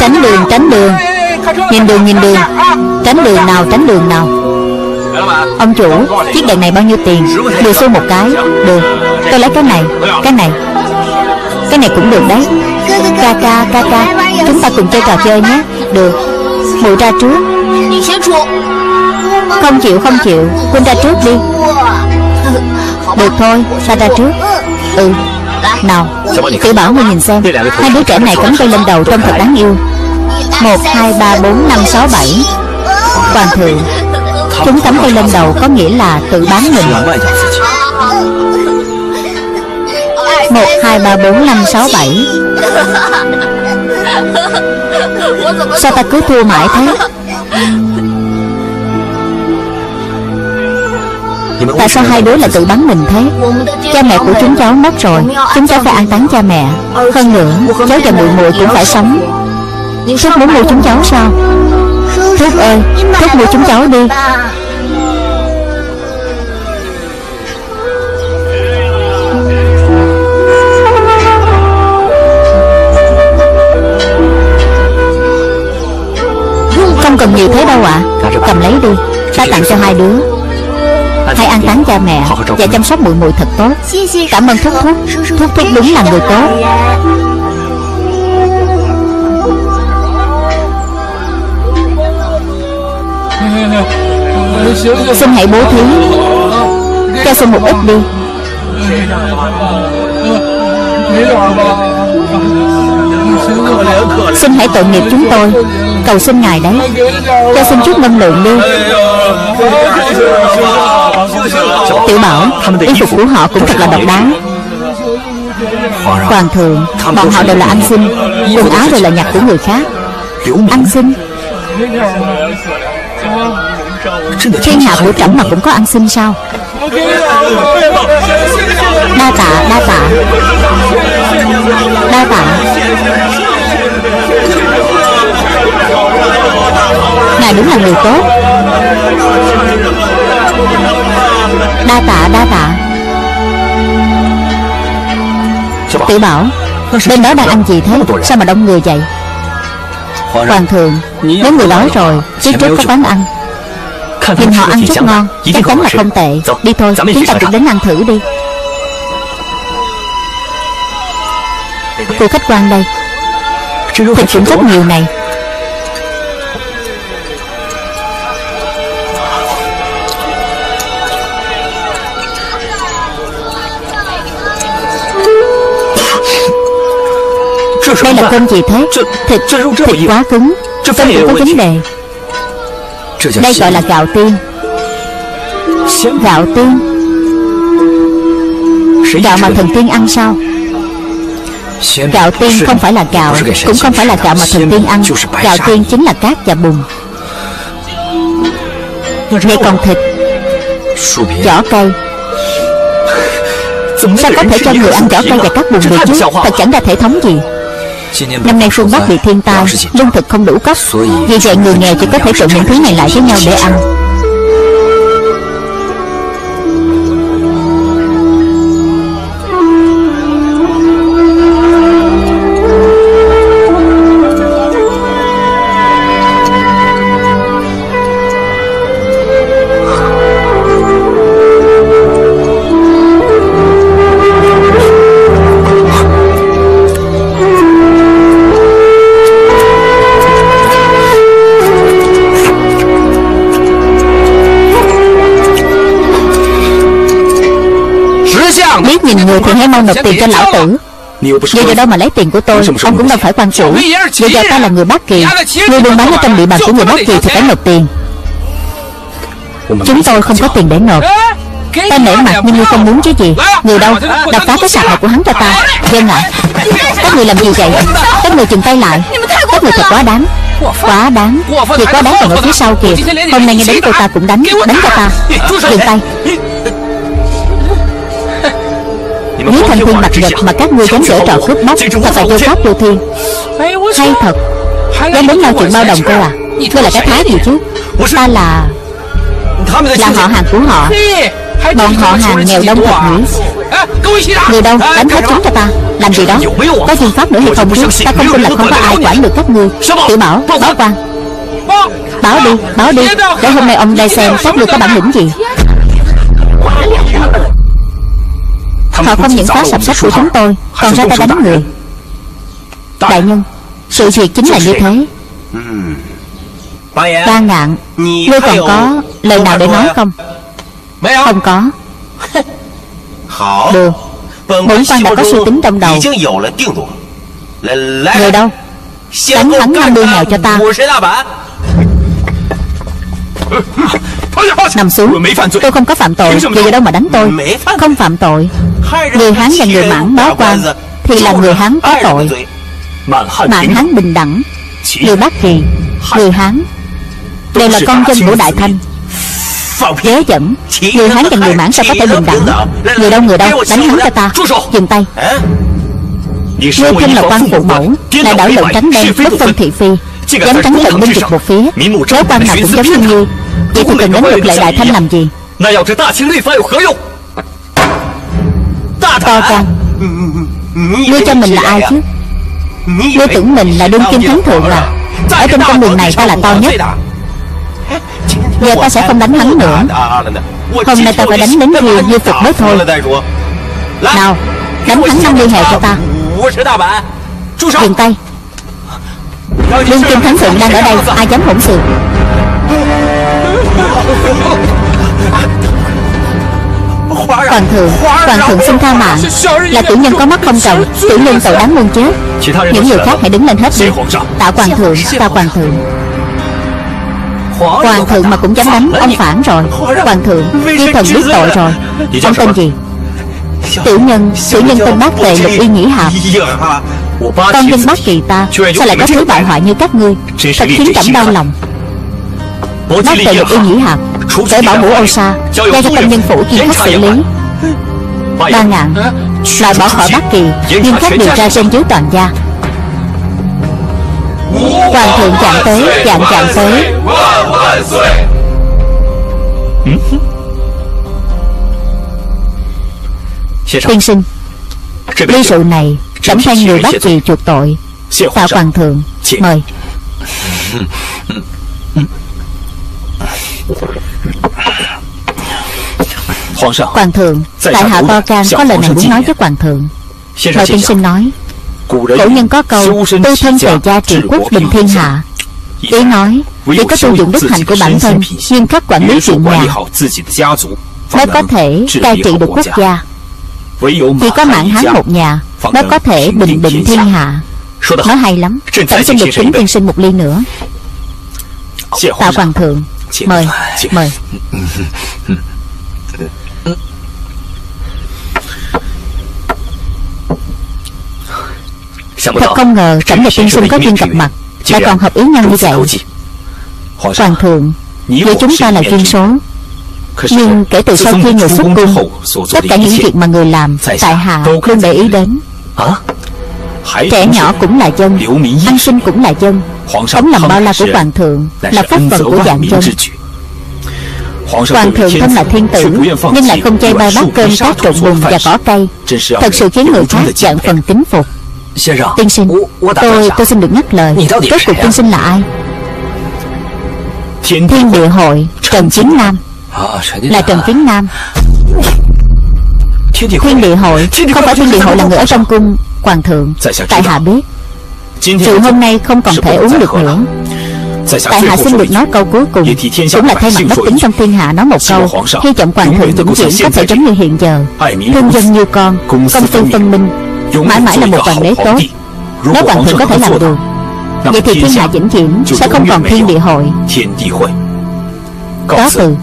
Tránh đường tránh đường. Nhìn đường nhìn đường. Tránh đường nào, tránh đường nào. Ông chủ, Chiếc đèn này bao nhiêu tiền? Đưa xu một cái. Được. Tôi lấy cái này Cái này. Cái này cũng được đấy. Ca ca ca ca. Chúng ta cùng chơi trò chơi nhé. Được. Mụ ra trước. Không chịu không chịu. Quynh ra trước đi. Được thôi Ta ra trước. Ừ. Nào Tiểu bảo ngươi nhìn xem. Hai đứa trẻ này cắm tay lên đầu trông thật đáng yêu. Một, hai, ba, bốn, năm, sáu, bảy. Hoàng thượng, Chúng cắm tay lên đầu có nghĩa là tự bán mình. Một, hai, ba, bốn, năm, sáu, bảy. Sao ta cứ thua mãi thế? Tại sao hai đứa lại tự bắn mình thế? Cha mẹ của chúng cháu mất rồi, Chúng cháu phải an táng cha mẹ. Hơn nữa, cháu và muội muội cũng phải sống. Thúc muốn mua chúng cháu sao? Thúc ơi Thúc mua chúng cháu đi. Không cần nhiều thế đâu ạ. À. Cầm lấy đi, Ta tặng cho hai đứa. Hãy an táng cha mẹ Và chăm sóc muội muội thật tốt. Cảm ơn thúc thúc. Thúc thúc đúng là người tốt. Xin hãy bố thí. Cho xin một ít đi Xin hãy tội nghiệp chúng tôi. Cầu xin Ngài đấy. Cho xin chút ngân lượng đi. Tiểu bảo, Y phục của họ cũng thật là độc đáo. Hoàng thượng, Bọn họ đều là anh sinh. Quần áo đều là nhặt của người khác. Anh sinh. Thiên hạ của trẫm mà cũng có ăn xin sao? Đa tạ đa tạ. Đa tạ. Ngài đúng là người tốt. Đa tạ đa tạ. Tiểu bảo Bên đó đang ăn gì thế? Sao mà đông người vậy? Hoàng thượng Nếu người đói rồi Phía trước có quán ăn. Nhìn họ ăn rất ngon Chắc chắn là không tệ. Đi thôi Chúng ta cũng đến ăn thử đi Cô khách quan đây. Thịt cũng rất nhiều này. Đây là cơm gì thế? Thịt, thịt quá cứng. Cơm cũng có vấn đề. Đây gọi là gạo tiên. Gạo tiên. Gạo mà thần tiên ăn sao Gạo tiên không phải là gạo Cũng không phải là gạo mà thần tiên ăn. Gạo tiên chính là cát và bùn. Vậy còn thịt. Vỏ cây. Sao có thể cho người ăn vỏ cây và cát bùn được chứ? Thật chẳng ra thể thống gì? Năm nay phương Bắc bị thiên tai Lương thực không đủ cấp Vì vậy người nghèo chỉ có thể trộn những thứ này lại với nhau để ăn mau nộp tiền cho lão tử. Giờ giờ đâu mà lấy tiền của tôi Ông cũng đâu phải quan chủ Giờ giờ ta là người Bắc Kỳ Người buôn bán ở trong địa bàn của người Bắc Kỳ thì phải nộp tiền. Chúng tôi không có tiền để nộp. Ta nể mặt nhưng ngươi không muốn chứ gì. Người đâu Đập phá cái sạp này của hắn cho ta Dân ạ Các người làm gì vậy? Các người chừng tay lại. Các người thật quá đáng. Quá đáng. Việc quá đáng còn ở phía sau kìa. Hôm nay nghe đến cô ta cũng đánh Đánh cho ta Dừng tay Nếu thanh thiên bạch nhật mà các ngươi dám dở trò cướp bóc Thật là vô pháp vô thiên. Hay thật. Dám đến lo chuyện bao đồng cơ à? Ngươi là cái thái gì chứ? Ta là Là họ hàng của họ. Bọn họ hàng nghèo đông thật nhỉ Người đâu? Đánh hết chúng cho ta. Làm gì đó? Có phương pháp nữa hay không chứ? Ta không tin là không có ai quản được các ngươi. Tiểu bảo Báo quan. Báo đi Báo đi. Để hôm nay ông đây xem các ngươi có bản lĩnh gì Họ không những phá sập sách của chúng tôi, Còn ra tay đánh người. Đại nhân, Sự việc chính là như thế. Ba ngạn, Ngươi còn có lời nào để nói không? Không có. Được. Bổn quan đã có suy tính trong đầu. Người đâu? Đánh hắn 50 hào cho ta. Nằm xuống. Tôi không có phạm tội. Vậy đâu mà đánh tôi? Không phạm tội. Người Hán và người Mãn báo quan Thì là người Hán có tội. Mãn Hán bình đẳng Người Bắc Kỳ Người Hán. Đều là con dân của Đại Thanh. Dớ dẫn Người Hán và người Mãn sao có thể bình đẳng. Người đâu người đâu? Đánh hắn cho ta Dừng tay. Ngươi thân là quan phụ mẫu Lại đảo lộn trắng đen Bất phân thị phi. Dám trắng trận binh vực một phía. Nếu quan nào cũng giống như ngươi Vậy thì cần đến luật lệ Đại Thanh làm gì To con. Ngươi cho mình là ai chứ? Ngươi tưởng mình là đương kim thánh thượng à? Ở trong con đường này ta là to nhất. Giờ ta sẽ không đánh hắn nữa. Hôm nay ta phải đánh đến khi như phục mới thôi. Nào Đánh hắn năm liên hệ cho ta. Dừng tay. Đương kim thánh thượng đang ở đây Ai dám hỗn xược <laughs> Hoàng thượng Hoàng thượng xin tha mạng. Là tiểu nhân có mắt không trồng Tiểu nhân tội đáng muôn chết. Những người khác hãy đứng lên hết đi. Tạ hoàng thượng Tạ hoàng thượng. Hoàng thượng mà cũng dám đánh Ông phản rồi. Hoàng thượng Chư thần biết tội rồi. Ông tên gì? Tiểu nhân Tiểu nhân tên bác tề lục uy nhĩ hạp Con dân bác kỳ ta Sao lại có thứ bại hoại như các ngươi? Thật khiến trẫm đau lòng. Bác tề lục uy nhĩ hạp Cởi bảo mũ ô sa. Giao cho công nhân phủ chuyên khắc xử lý. Ba ngàn Loại bỏ khỏi Bắc Kỳ. Nghiêm khắc điều tra trên dưới toàn gia. Hoàng thượng chạm tới Chạm chạm tới. Tiên sinh Ly rượu này Trẫm thay người Bắc Kỳ chuộc tội. Tạ Hoàng thượng Mời <laughs> Hoàng thượng Tại hạ To Can có lời này muốn nói với Hoàng thượng. Mời tiên sinh nói Cổ nhân có câu Tu thân tề gia trị quốc bình thiên hạ. Ý nói Chỉ có tu dụng đức hạnh của bản thân Nghiêm khắc quản lý chuyện nhà Mới có thể cai trị được quốc gia. Chỉ có mãn hán một nhà Mới có thể bình định thiên hạ. Nói hay lắm. Trẫm xin được kính tiên sinh một ly nữa. Tạ Hoàng thượng Mời Mời. Thật không ngờ Trẫm và tiên sinh có duyên gặp mặt Lại còn hợp ý nhau như vậy. Hoàng thượng Giữa chúng ta là duyên số. Nhưng kể từ sau khi người xuất cung Tất cả những việc mà người làm Tại hạ luôn để ý đến. Trẻ nhỏ cũng là dân. Ăn sinh cũng là dân Tấm lòng bao la của Hoàng thượng Là phúc phần của dạng dân Hoàng thượng thân là thiên tử Nhưng lại không chay ba bát cơm cát trộn bùn và cỏ cây. Thật sự khiến người khác dạng phần kính phục. Tiên sinh Tôi tôi xin được nhắc lời. Kết cục tiên sinh là ai? Thiên địa hội Trần Chính Nam. Là Trần Chính Nam. Thiên địa hội Không phải thiên địa hội là người ở trong cung Hoàng thượng. Tại hạ biết Rượu hôm nay không còn thể uống được nữa. Tại hạ xin được nói câu cuối cùng. Cũng là thay mặt bách tính trong thiên hạ nói một câu. Hy vọng hoàng thượng vĩnh viễn có thể giống như hiện giờ. Thương dân như con Công tư phân minh. Mãi mãi là một hoàng đế tốt. Nếu hoàng thượng có thể làm được Vậy thì thiên hạ vĩnh viễn Sẽ không còn thiên địa hội. Cáo từ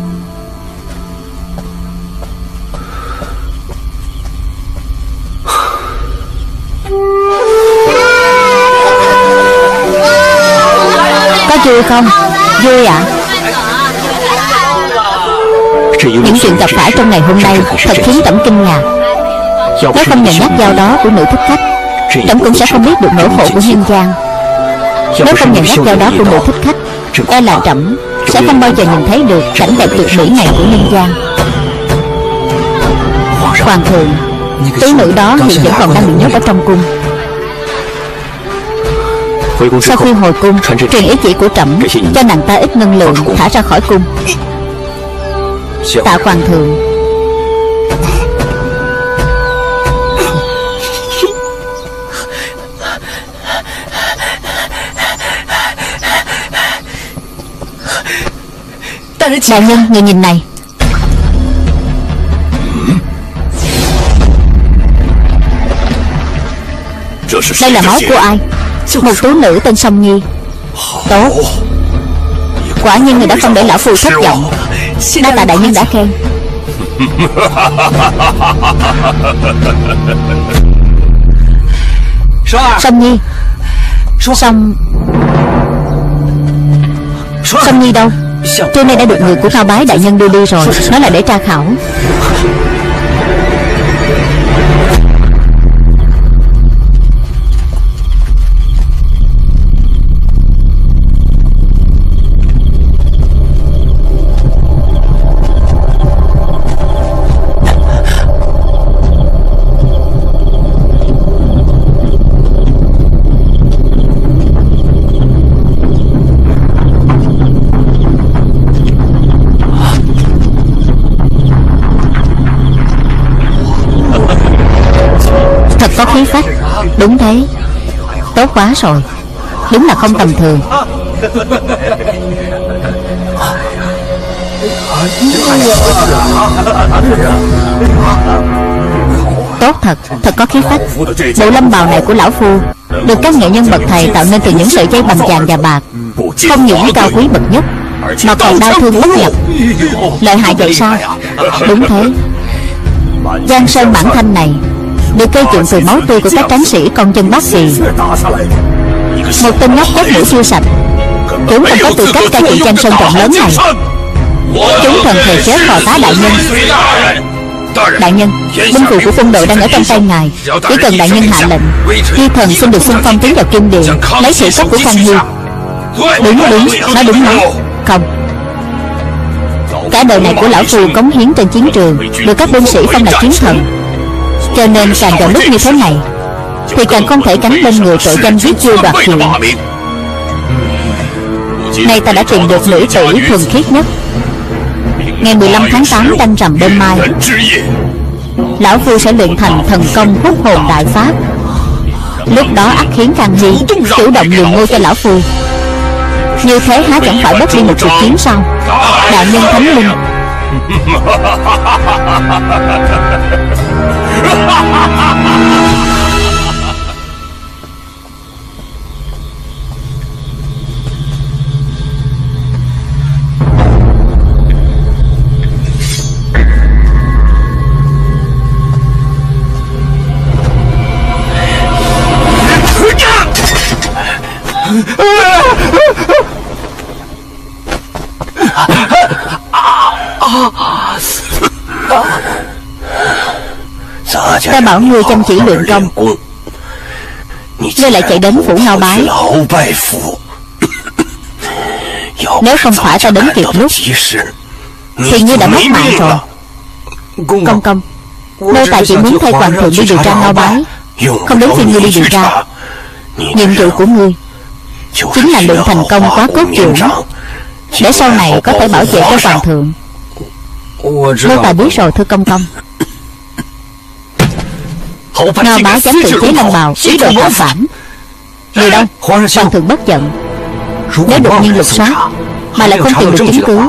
vui không? Vui ạ à? Những chuyện gặp phải trong ngày hôm nay Thật khiến Tẩm kinh ngạc Nếu không nhận nhát giao đó của nữ thích khách Trẫm cũng sẽ không biết được nỗi khổ của nhân gian Nếu không nhận nhát giao đó của nữ thích khách E là Trẫm Sẽ không bao giờ nhìn thấy được cảnh đẹp tuyệt mỹ này của nhân gian Hoàng thượng, Tứ nữ đó hiện vẫn còn đang bị nhốt ở trong cung sau khi hồi cung Truyền ý chỉ của trẫm Cho nàng ta ít ngân lượng Thả ra khỏi cung. Tạ hoàng thượng. Đại nhân người nhìn này. Đây là máu của ai một tú nữ tên Song Nhi. Tốt. Quả nhiên người đã không để lão phu thất vọng. Đa tạ đại nhân đã khen. <laughs> Song Nhi. Song. Song Nhi đâu? Trưa nay đã được người của Cao Bái đại nhân đưa đi rồi. Nó là để tra khảo <laughs> có khí phách. Đúng thế Tốt quá rồi. Đúng là không tầm thường. Tốt thật. Thật có khí phách. Bộ lâm bào này của lão phu Được các nghệ nhân bậc thầy tạo nên từ những sợi dây bằng vàng và bạc. Không những cao quý bậc nhất, Mà còn đau thương bất nhập. Lợi hại vậy sao? Đúng thế. Giang sơn bản thanh này được gây dựng từ máu tươi của các tráng sĩ con chân bác sĩ. Một tên nhóc cốt mũi chưa sạch. Chúng không có tư cách cai trị danh sơn rộng lớn này. Chúng thần thề chết phò tá đại nhân. Đại nhân, binh phụ của quân đội đang ở trong tay ngài. Chỉ cần đại nhân hạ lệnh khi thần xin được xung phong tiến vào kim điện, lấy sự cấp của quan hiêu đúng đúng, nói đúng lắm. Không. Cả đời này của lão phù cống hiến trên chiến trường, được các binh sĩ phong là chiến thần cho nên càng vào lúc như thế này, Thì càng không thể cánh bên người tội danh giết vua đoạt hiệu Nay ta đã tìm được nữ tử thuần khiết nhất. Ngày 15 tháng 8 canh rằm bên mai, Lão Phu sẽ luyện thành thần công hút hồn đại pháp. Lúc đó ắt khiến Khang Hy Chủ động nhường ngôi cho Lão Phu Như thế há chẳng phải bất đi một cuộc chiến sao? Đạo nhân Thánh Linh. <laughs> 哈哈哈 Ta bảo ngươi chăm chỉ luyện công. Ngươi lại chạy đến phủ ngao bái. Nếu không phải ta đến kịp lúc, Thì ngươi đã mất mạng rồi. Công công Nô tài chỉ muốn thay hoàng thượng đi điều tra ngao bái. Không đến phiên ngươi đi điều tra, Nhiệm vụ của ngươi Chính là luyện thành công quá cốt dưỡng Để sau này có thể bảo vệ cho hoàng thượng. Nô tài biết rồi, thưa công công Ngao bá dám tự chế lâm bào Ý đồ tạo phản. Người đâu? Hoàng thượng bất giận. Nếu đột nhiên lục soát Mà lại không tìm được chứng cứ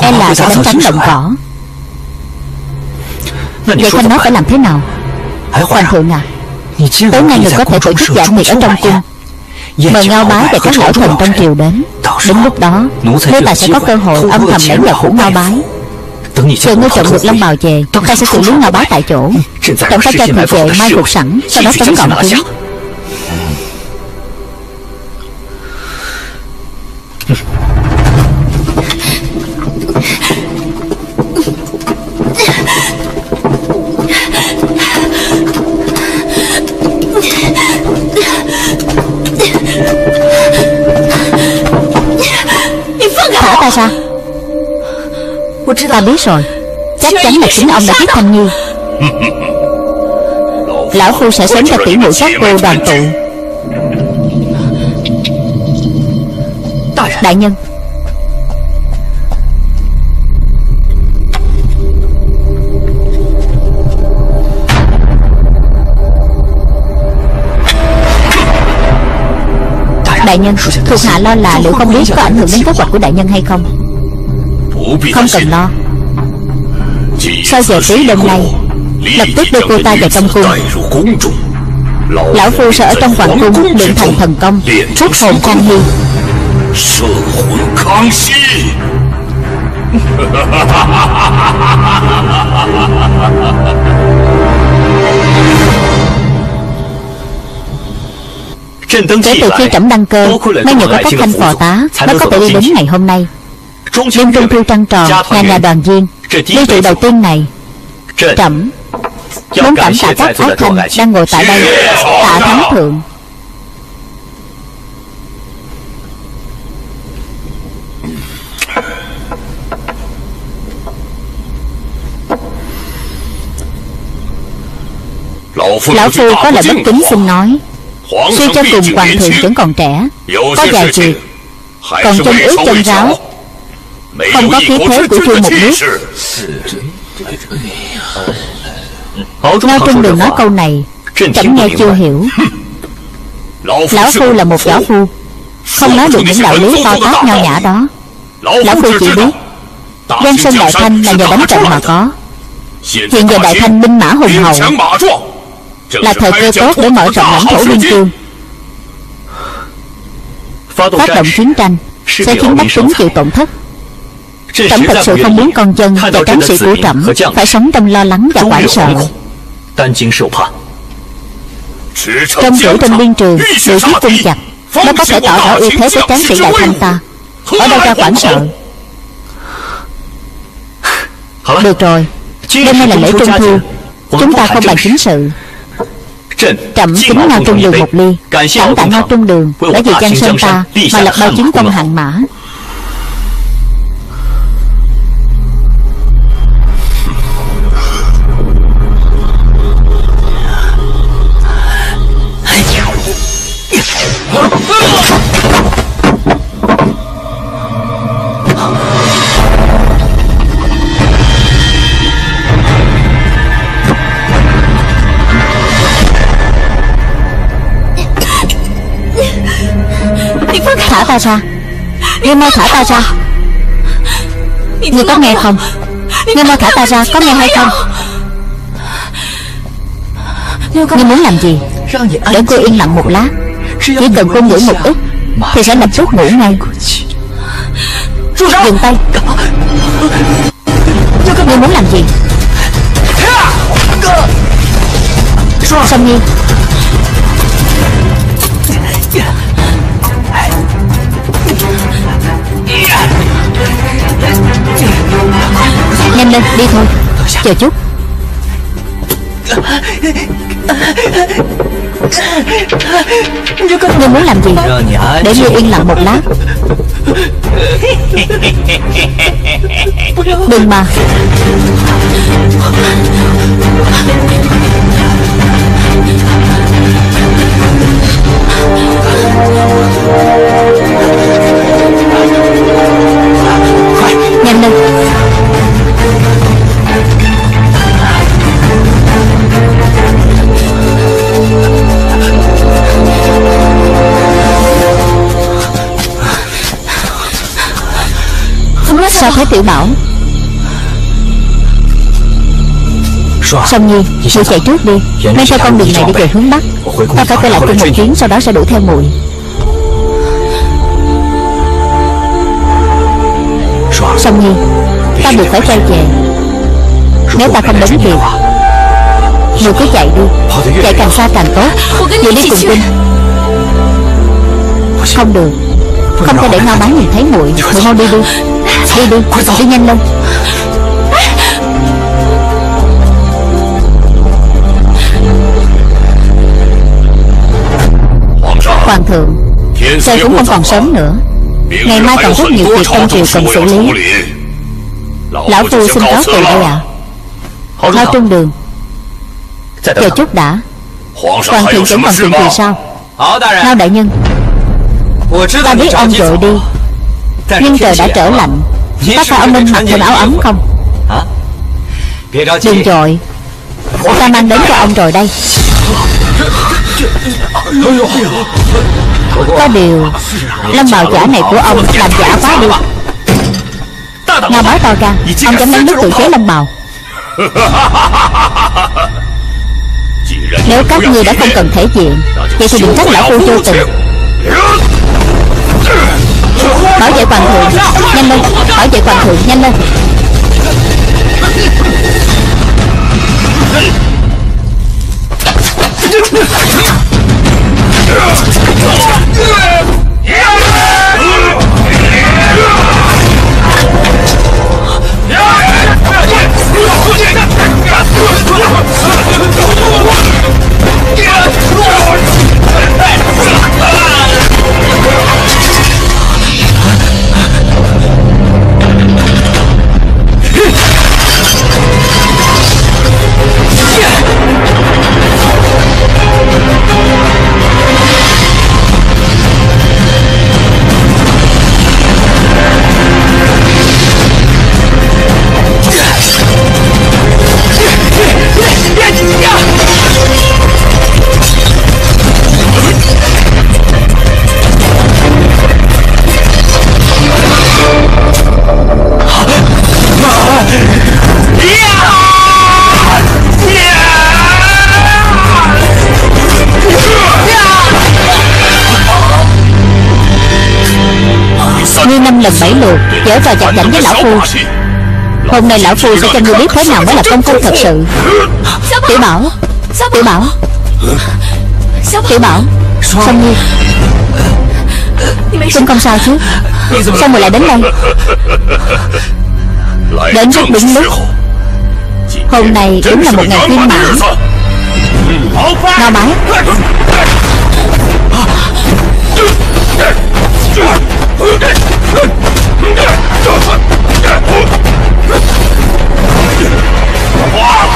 E là sẽ đánh tránh động cỏ. Vậy Thanh nói phải làm thế nào? Hoàng thượng à Tối nay người có thể tổ chức giảng nguyệt ở trong cung. Mời ngao bái và các lão thần trong triều đến. Đến lúc đó Nếu ta sẽ có cơ hội âm thầm lẻn vào phủ ngao bái Chờ ngươi trộm được long bào về. Ta sẽ xử lý ngào bái tại chỗ. Chúng phải cho thị vệ mai phục sẵn, Sau đó tấn gọn chúng Thả ta ra. Ta biết rồi. Chắc chắn là chính ông đã giết Thanh Nhi Lão Phu sẽ sớm cho tỷ muội các cô đoàn tụ. Đại nhân. Đại nhân, Thuộc hạ lo là liệu không biết có ảnh hưởng đến kế hoạch của đại nhân hay không? Không cần lo Sau giờ tí đêm nay Lập tức đưa cô ta vào trong cung Lão Phu sẽ ở trong hoàng cung luyện thành thần công Rút hồn Khang Hy Kể từ khi trẫm đăng cơ Mấy người có các thanh phò tá Mới có thể đi đến ngày hôm nay Đêm trung thu trăng tròn Nhà nhà đoàn viên. Ly rượu đầu tiên này Trẫm Muốn cảm tạ các ái thành đang ngồi tại đây Tạ thắng thượng. Lão Phu có lời bất kính xin nói. Suy cho cùng hoàng thượng vẫn còn trẻ Có vài việc Còn chân ướt chân ráo Không có khí thế của vua một nước Ngao Trung đừng nói câu này Trẫm nghe chưa hiểu. <laughs> Lão Phu là một võ phu. Không nói được những đạo lý to tát nho nhã đó. Lão Phu chỉ biết Giang Sơn Đại Thanh là nhờ đánh trận mà có. Hiện giờ Đại Thanh binh mã hùng hậu Là thời cơ tốt để mở rộng lãnh thổ biên cương Phát động chiến tranh Sẽ khiến bách tính chịu tổn thất Trẫm thật sự không muốn con dân và tráng sĩ của trẫm Phải sống trong lo lắng và hoảng sợ Trong rễ trên biên trường Điều tiết cung chặt Nó có thể tỏ rõ ưu thế của tráng sĩ đại thanh ta. Ở đâu ra hoảng sợ? Được rồi. Đêm nay là lễ trung thu. Chúng ta không bàn chính sự. Trẫm kính Ngao Trung Đường một ly. Cảm tạ Ngao Trung Đường Đã vì Giang Sơn ta Mà lập bao chiến công hạng mã Thả ta ra. Ngươi mau thả ta ra. Ngươi có nghe không? Ngươi mau thả ta ra, Có nghe hay không? Ngươi muốn làm gì? Để cô yên lặng một lát. Chỉ cần cô ngủ một ít, Thì sẽ lập tức ngủ ngay. Dừng tay. Ngươi muốn làm gì? Song Nhi Nhanh lên, đi thôi. Chờ chút. Ngươi muốn làm gì? Để ngươi yên lặng một lát. Đừng mà. Nhanh lên Sao thế Tiểu Bảo? Song Nhi Muội chạy trước đi. Men theo con đường này đi về hướng Bắc. Ta phải quay lại cung một chuyến Sau đó sẽ đuổi theo muội Song Nhi. Ta buộc phải quay về. Nếu ta không đến kịp Muội cứ chạy đi. Chạy càng xa càng tốt. Muội đi cùng Vinh Không được. Không thể để Ngao Bái nhìn thấy muội. Muội mau đi đi. Đi đi. Đi nhanh lên. Hoàng thượng Trời cũng không còn sớm nữa Ngày mai còn rất nhiều việc trong triều cần xử lý. Lão Phu xin cáo từ đây ạ. À. Lao trung đường. Chờ chút đã. Hoàng thượng vẫn còn chuyện gì sao? Ngao đại nhân. Ta biết ông rồi đi. Nhưng trời đã trở lạnh. Có phải ông nên mặc thêm áo ấm không? Đừng rồi. Ta mang đến cho ông rồi đây. Có điều Lâm bào giả này của ông làm giả quá đi. Ngao báo to ra Ông dám lấy nước tự chế lâm bào <laughs> Nếu các ngươi đã không cần thể diện Vậy thì đừng trách lão phu vô tình. Bảo vệ hoàng thượng Nhanh lên Bảo vệ hoàng thượng nhanh lên. Ngươi <laughs> lần bảy lượt, Dở vào chặt cảnh với lão phu. Hôm nay lão phu sẽ cho ngươi biết thế nào mới là công phu thật sự. Tiểu Bảo Tiểu Bảo Tiểu Bảo Song Nhi. Trinh không sao chứ? Sao mày lại đến đây? Đến rất đúng lúc. Hôm nay đúng là một ngày thiên mãn. Ngao bái.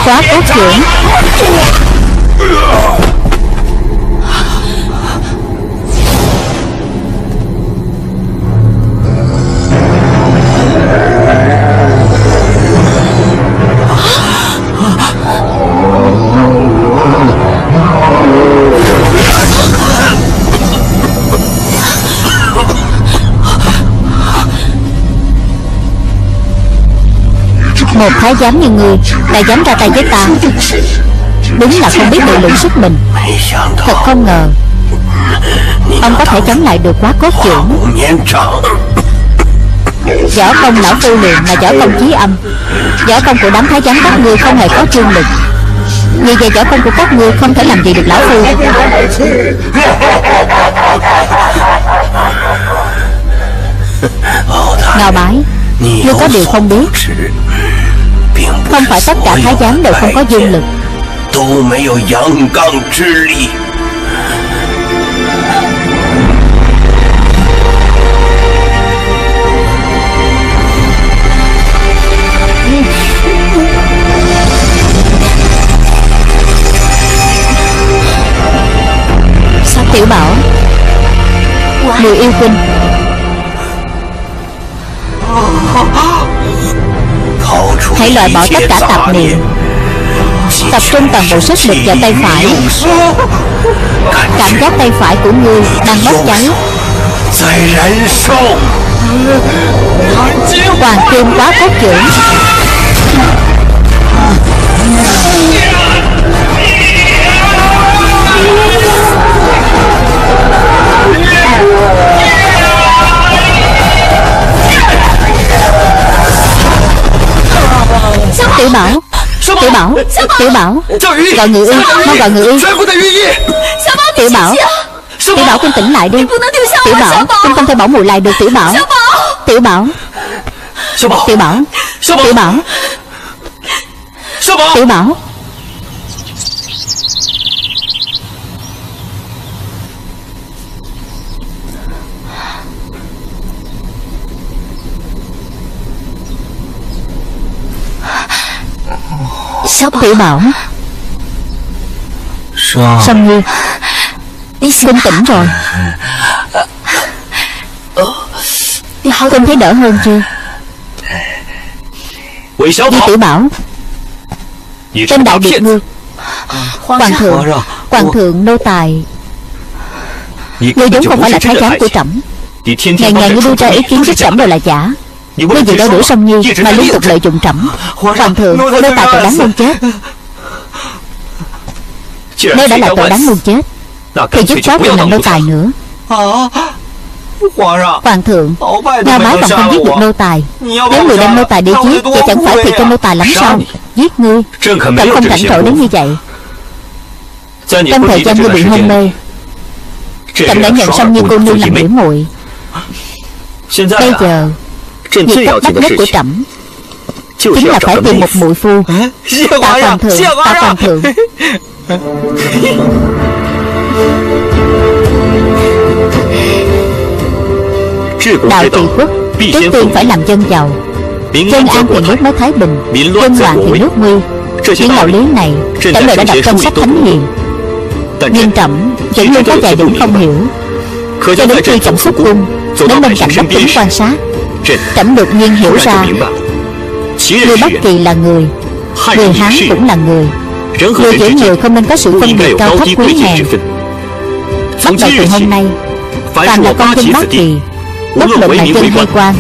Khóa cốt trưởng Một thái giám như ngươi Đã dám ra tay với ta. Đúng là không biết tự lượng sức mình. Thật không ngờ, Ông có thể chống lại được quá cốt trưởng Võ công lão phu liền là võ công chí âm. Võ công của đám thái giám các ngươi không hề có trương lực. Vì vậy võ công của các ngươi không thể làm gì được lão phu. Ngao bái, Ngươi có điều không biết không phải tất cả thái giám đều không có dương lực. Sắc tiểu bảo? Mùi yêu kinh Hãy loại bỏ tất cả tạp niệm. Tập trung toàn bộ sức lực vào tay phải. Cảm giác tay phải của ngươi đang bốc cháy Hoàng kim quá phát trưởng. Yeah! Tiểu Bảo? Tiểu Bảo? Tiểu Bảo? Gọi người y Mau gọi người y Tiểu Bảo Tiểu Bảo? con tỉnh lại đi. Tiểu Bảo? Con không thể bỏ mùi lại được Tiểu Bảo. Tiểu Bảo? Tiểu Bảo. Tiểu Bảo? Tiểu Bảo Tiểu Bảo Song Nhi Con tỉnh rồi? Con thấy đỡ hơn chưa? Di Tiểu Bảo. Tên đại biệt ngươi Hoàng thượng Hoàng thượng nô tài. Ngươi vốn không phải là thái giám của trẫm. Ngày ngày ngươi đưa ra ý kiến với trẫm đều là giả Ngươi vì đau đuổi song nhi Mà liên tục lợi dụng trẫm. Hoàng thượng nô tài tội đáng muôn chết. Nếu đã là tội đáng muôn chết. Thì dứt khoát đừng làm nô tài nữa. Hoàng thượng Ngao bái còn không giết được nô tài. Nếu người đem nô tài đi giết Vậy chẳng phải thì cho nô tài lắm sao? Giết ngươi. Trẫm không rảnh rỗi đến như vậy. Trong thời gian ngươi bị hôn mê Trẫm đã nhận xong như cô nương làm biểu muội. Bây giờ Việc cấp bách nhất của trẫm Chính là phải tìm một muội phu. Tạ hoàng thượng Tạ hoàng thượng Đạo trị quốc Trước tiên phải làm dân giàu. Dân an thì nước mới thái bình Dân loạn thì nước nguy Những đạo lý này Trẫm đều đã đọc trong sách thánh hiền. Nhưng trẫm vẫn luôn có vài điểm không hiểu. Cho đến khi trẫm xuất cung Đến bên cạnh bách tính quan sát Trẫm đột nhiên hiểu ra. Người Bắc Kỳ là người Người Hán cũng là người. Người giữa người không nên có sự phân biệt cao thấp quý hèn Bắt đầu từ hôm nay Phàm là con dân Bắc Kỳ. Bất luận là dân hay quan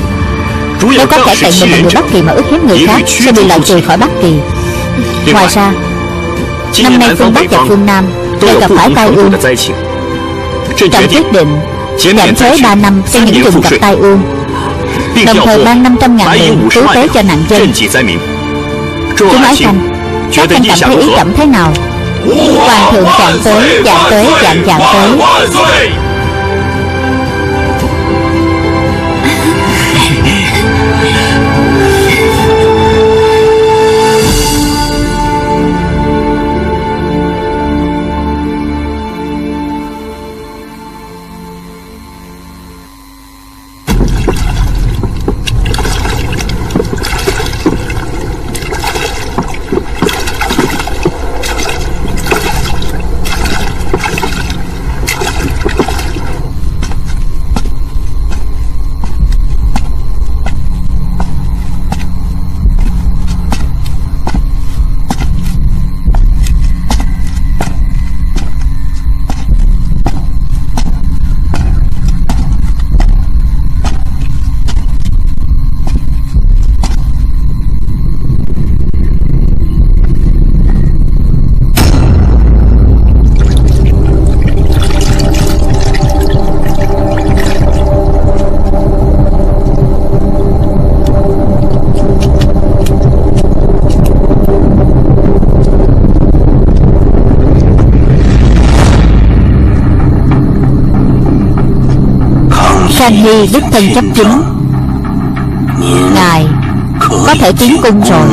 Nếu có kẻ cạnh mình là người Bắc Kỳ mà ức hiếp người khác Sẽ bị loại trừ khỏi Bắc Kỳ? Ngoài ra Năm nay phương Bắc và phương Nam Đều gặp phải tai ương Trẫm quyết định Giảm thuế 3 năm cho những vùng gặp tai ương Đồng thời ban 500 ngàn lượng cứu tế cho nạn dân. Chúng ái khanh Các khanh cảm thấy ý trẫm thế nào? Hoàng thượng chạm tới Chạm tới chạm chạm tới Khang Hy đích thân chấp chính. Ngài Có thể tiến cung rồi.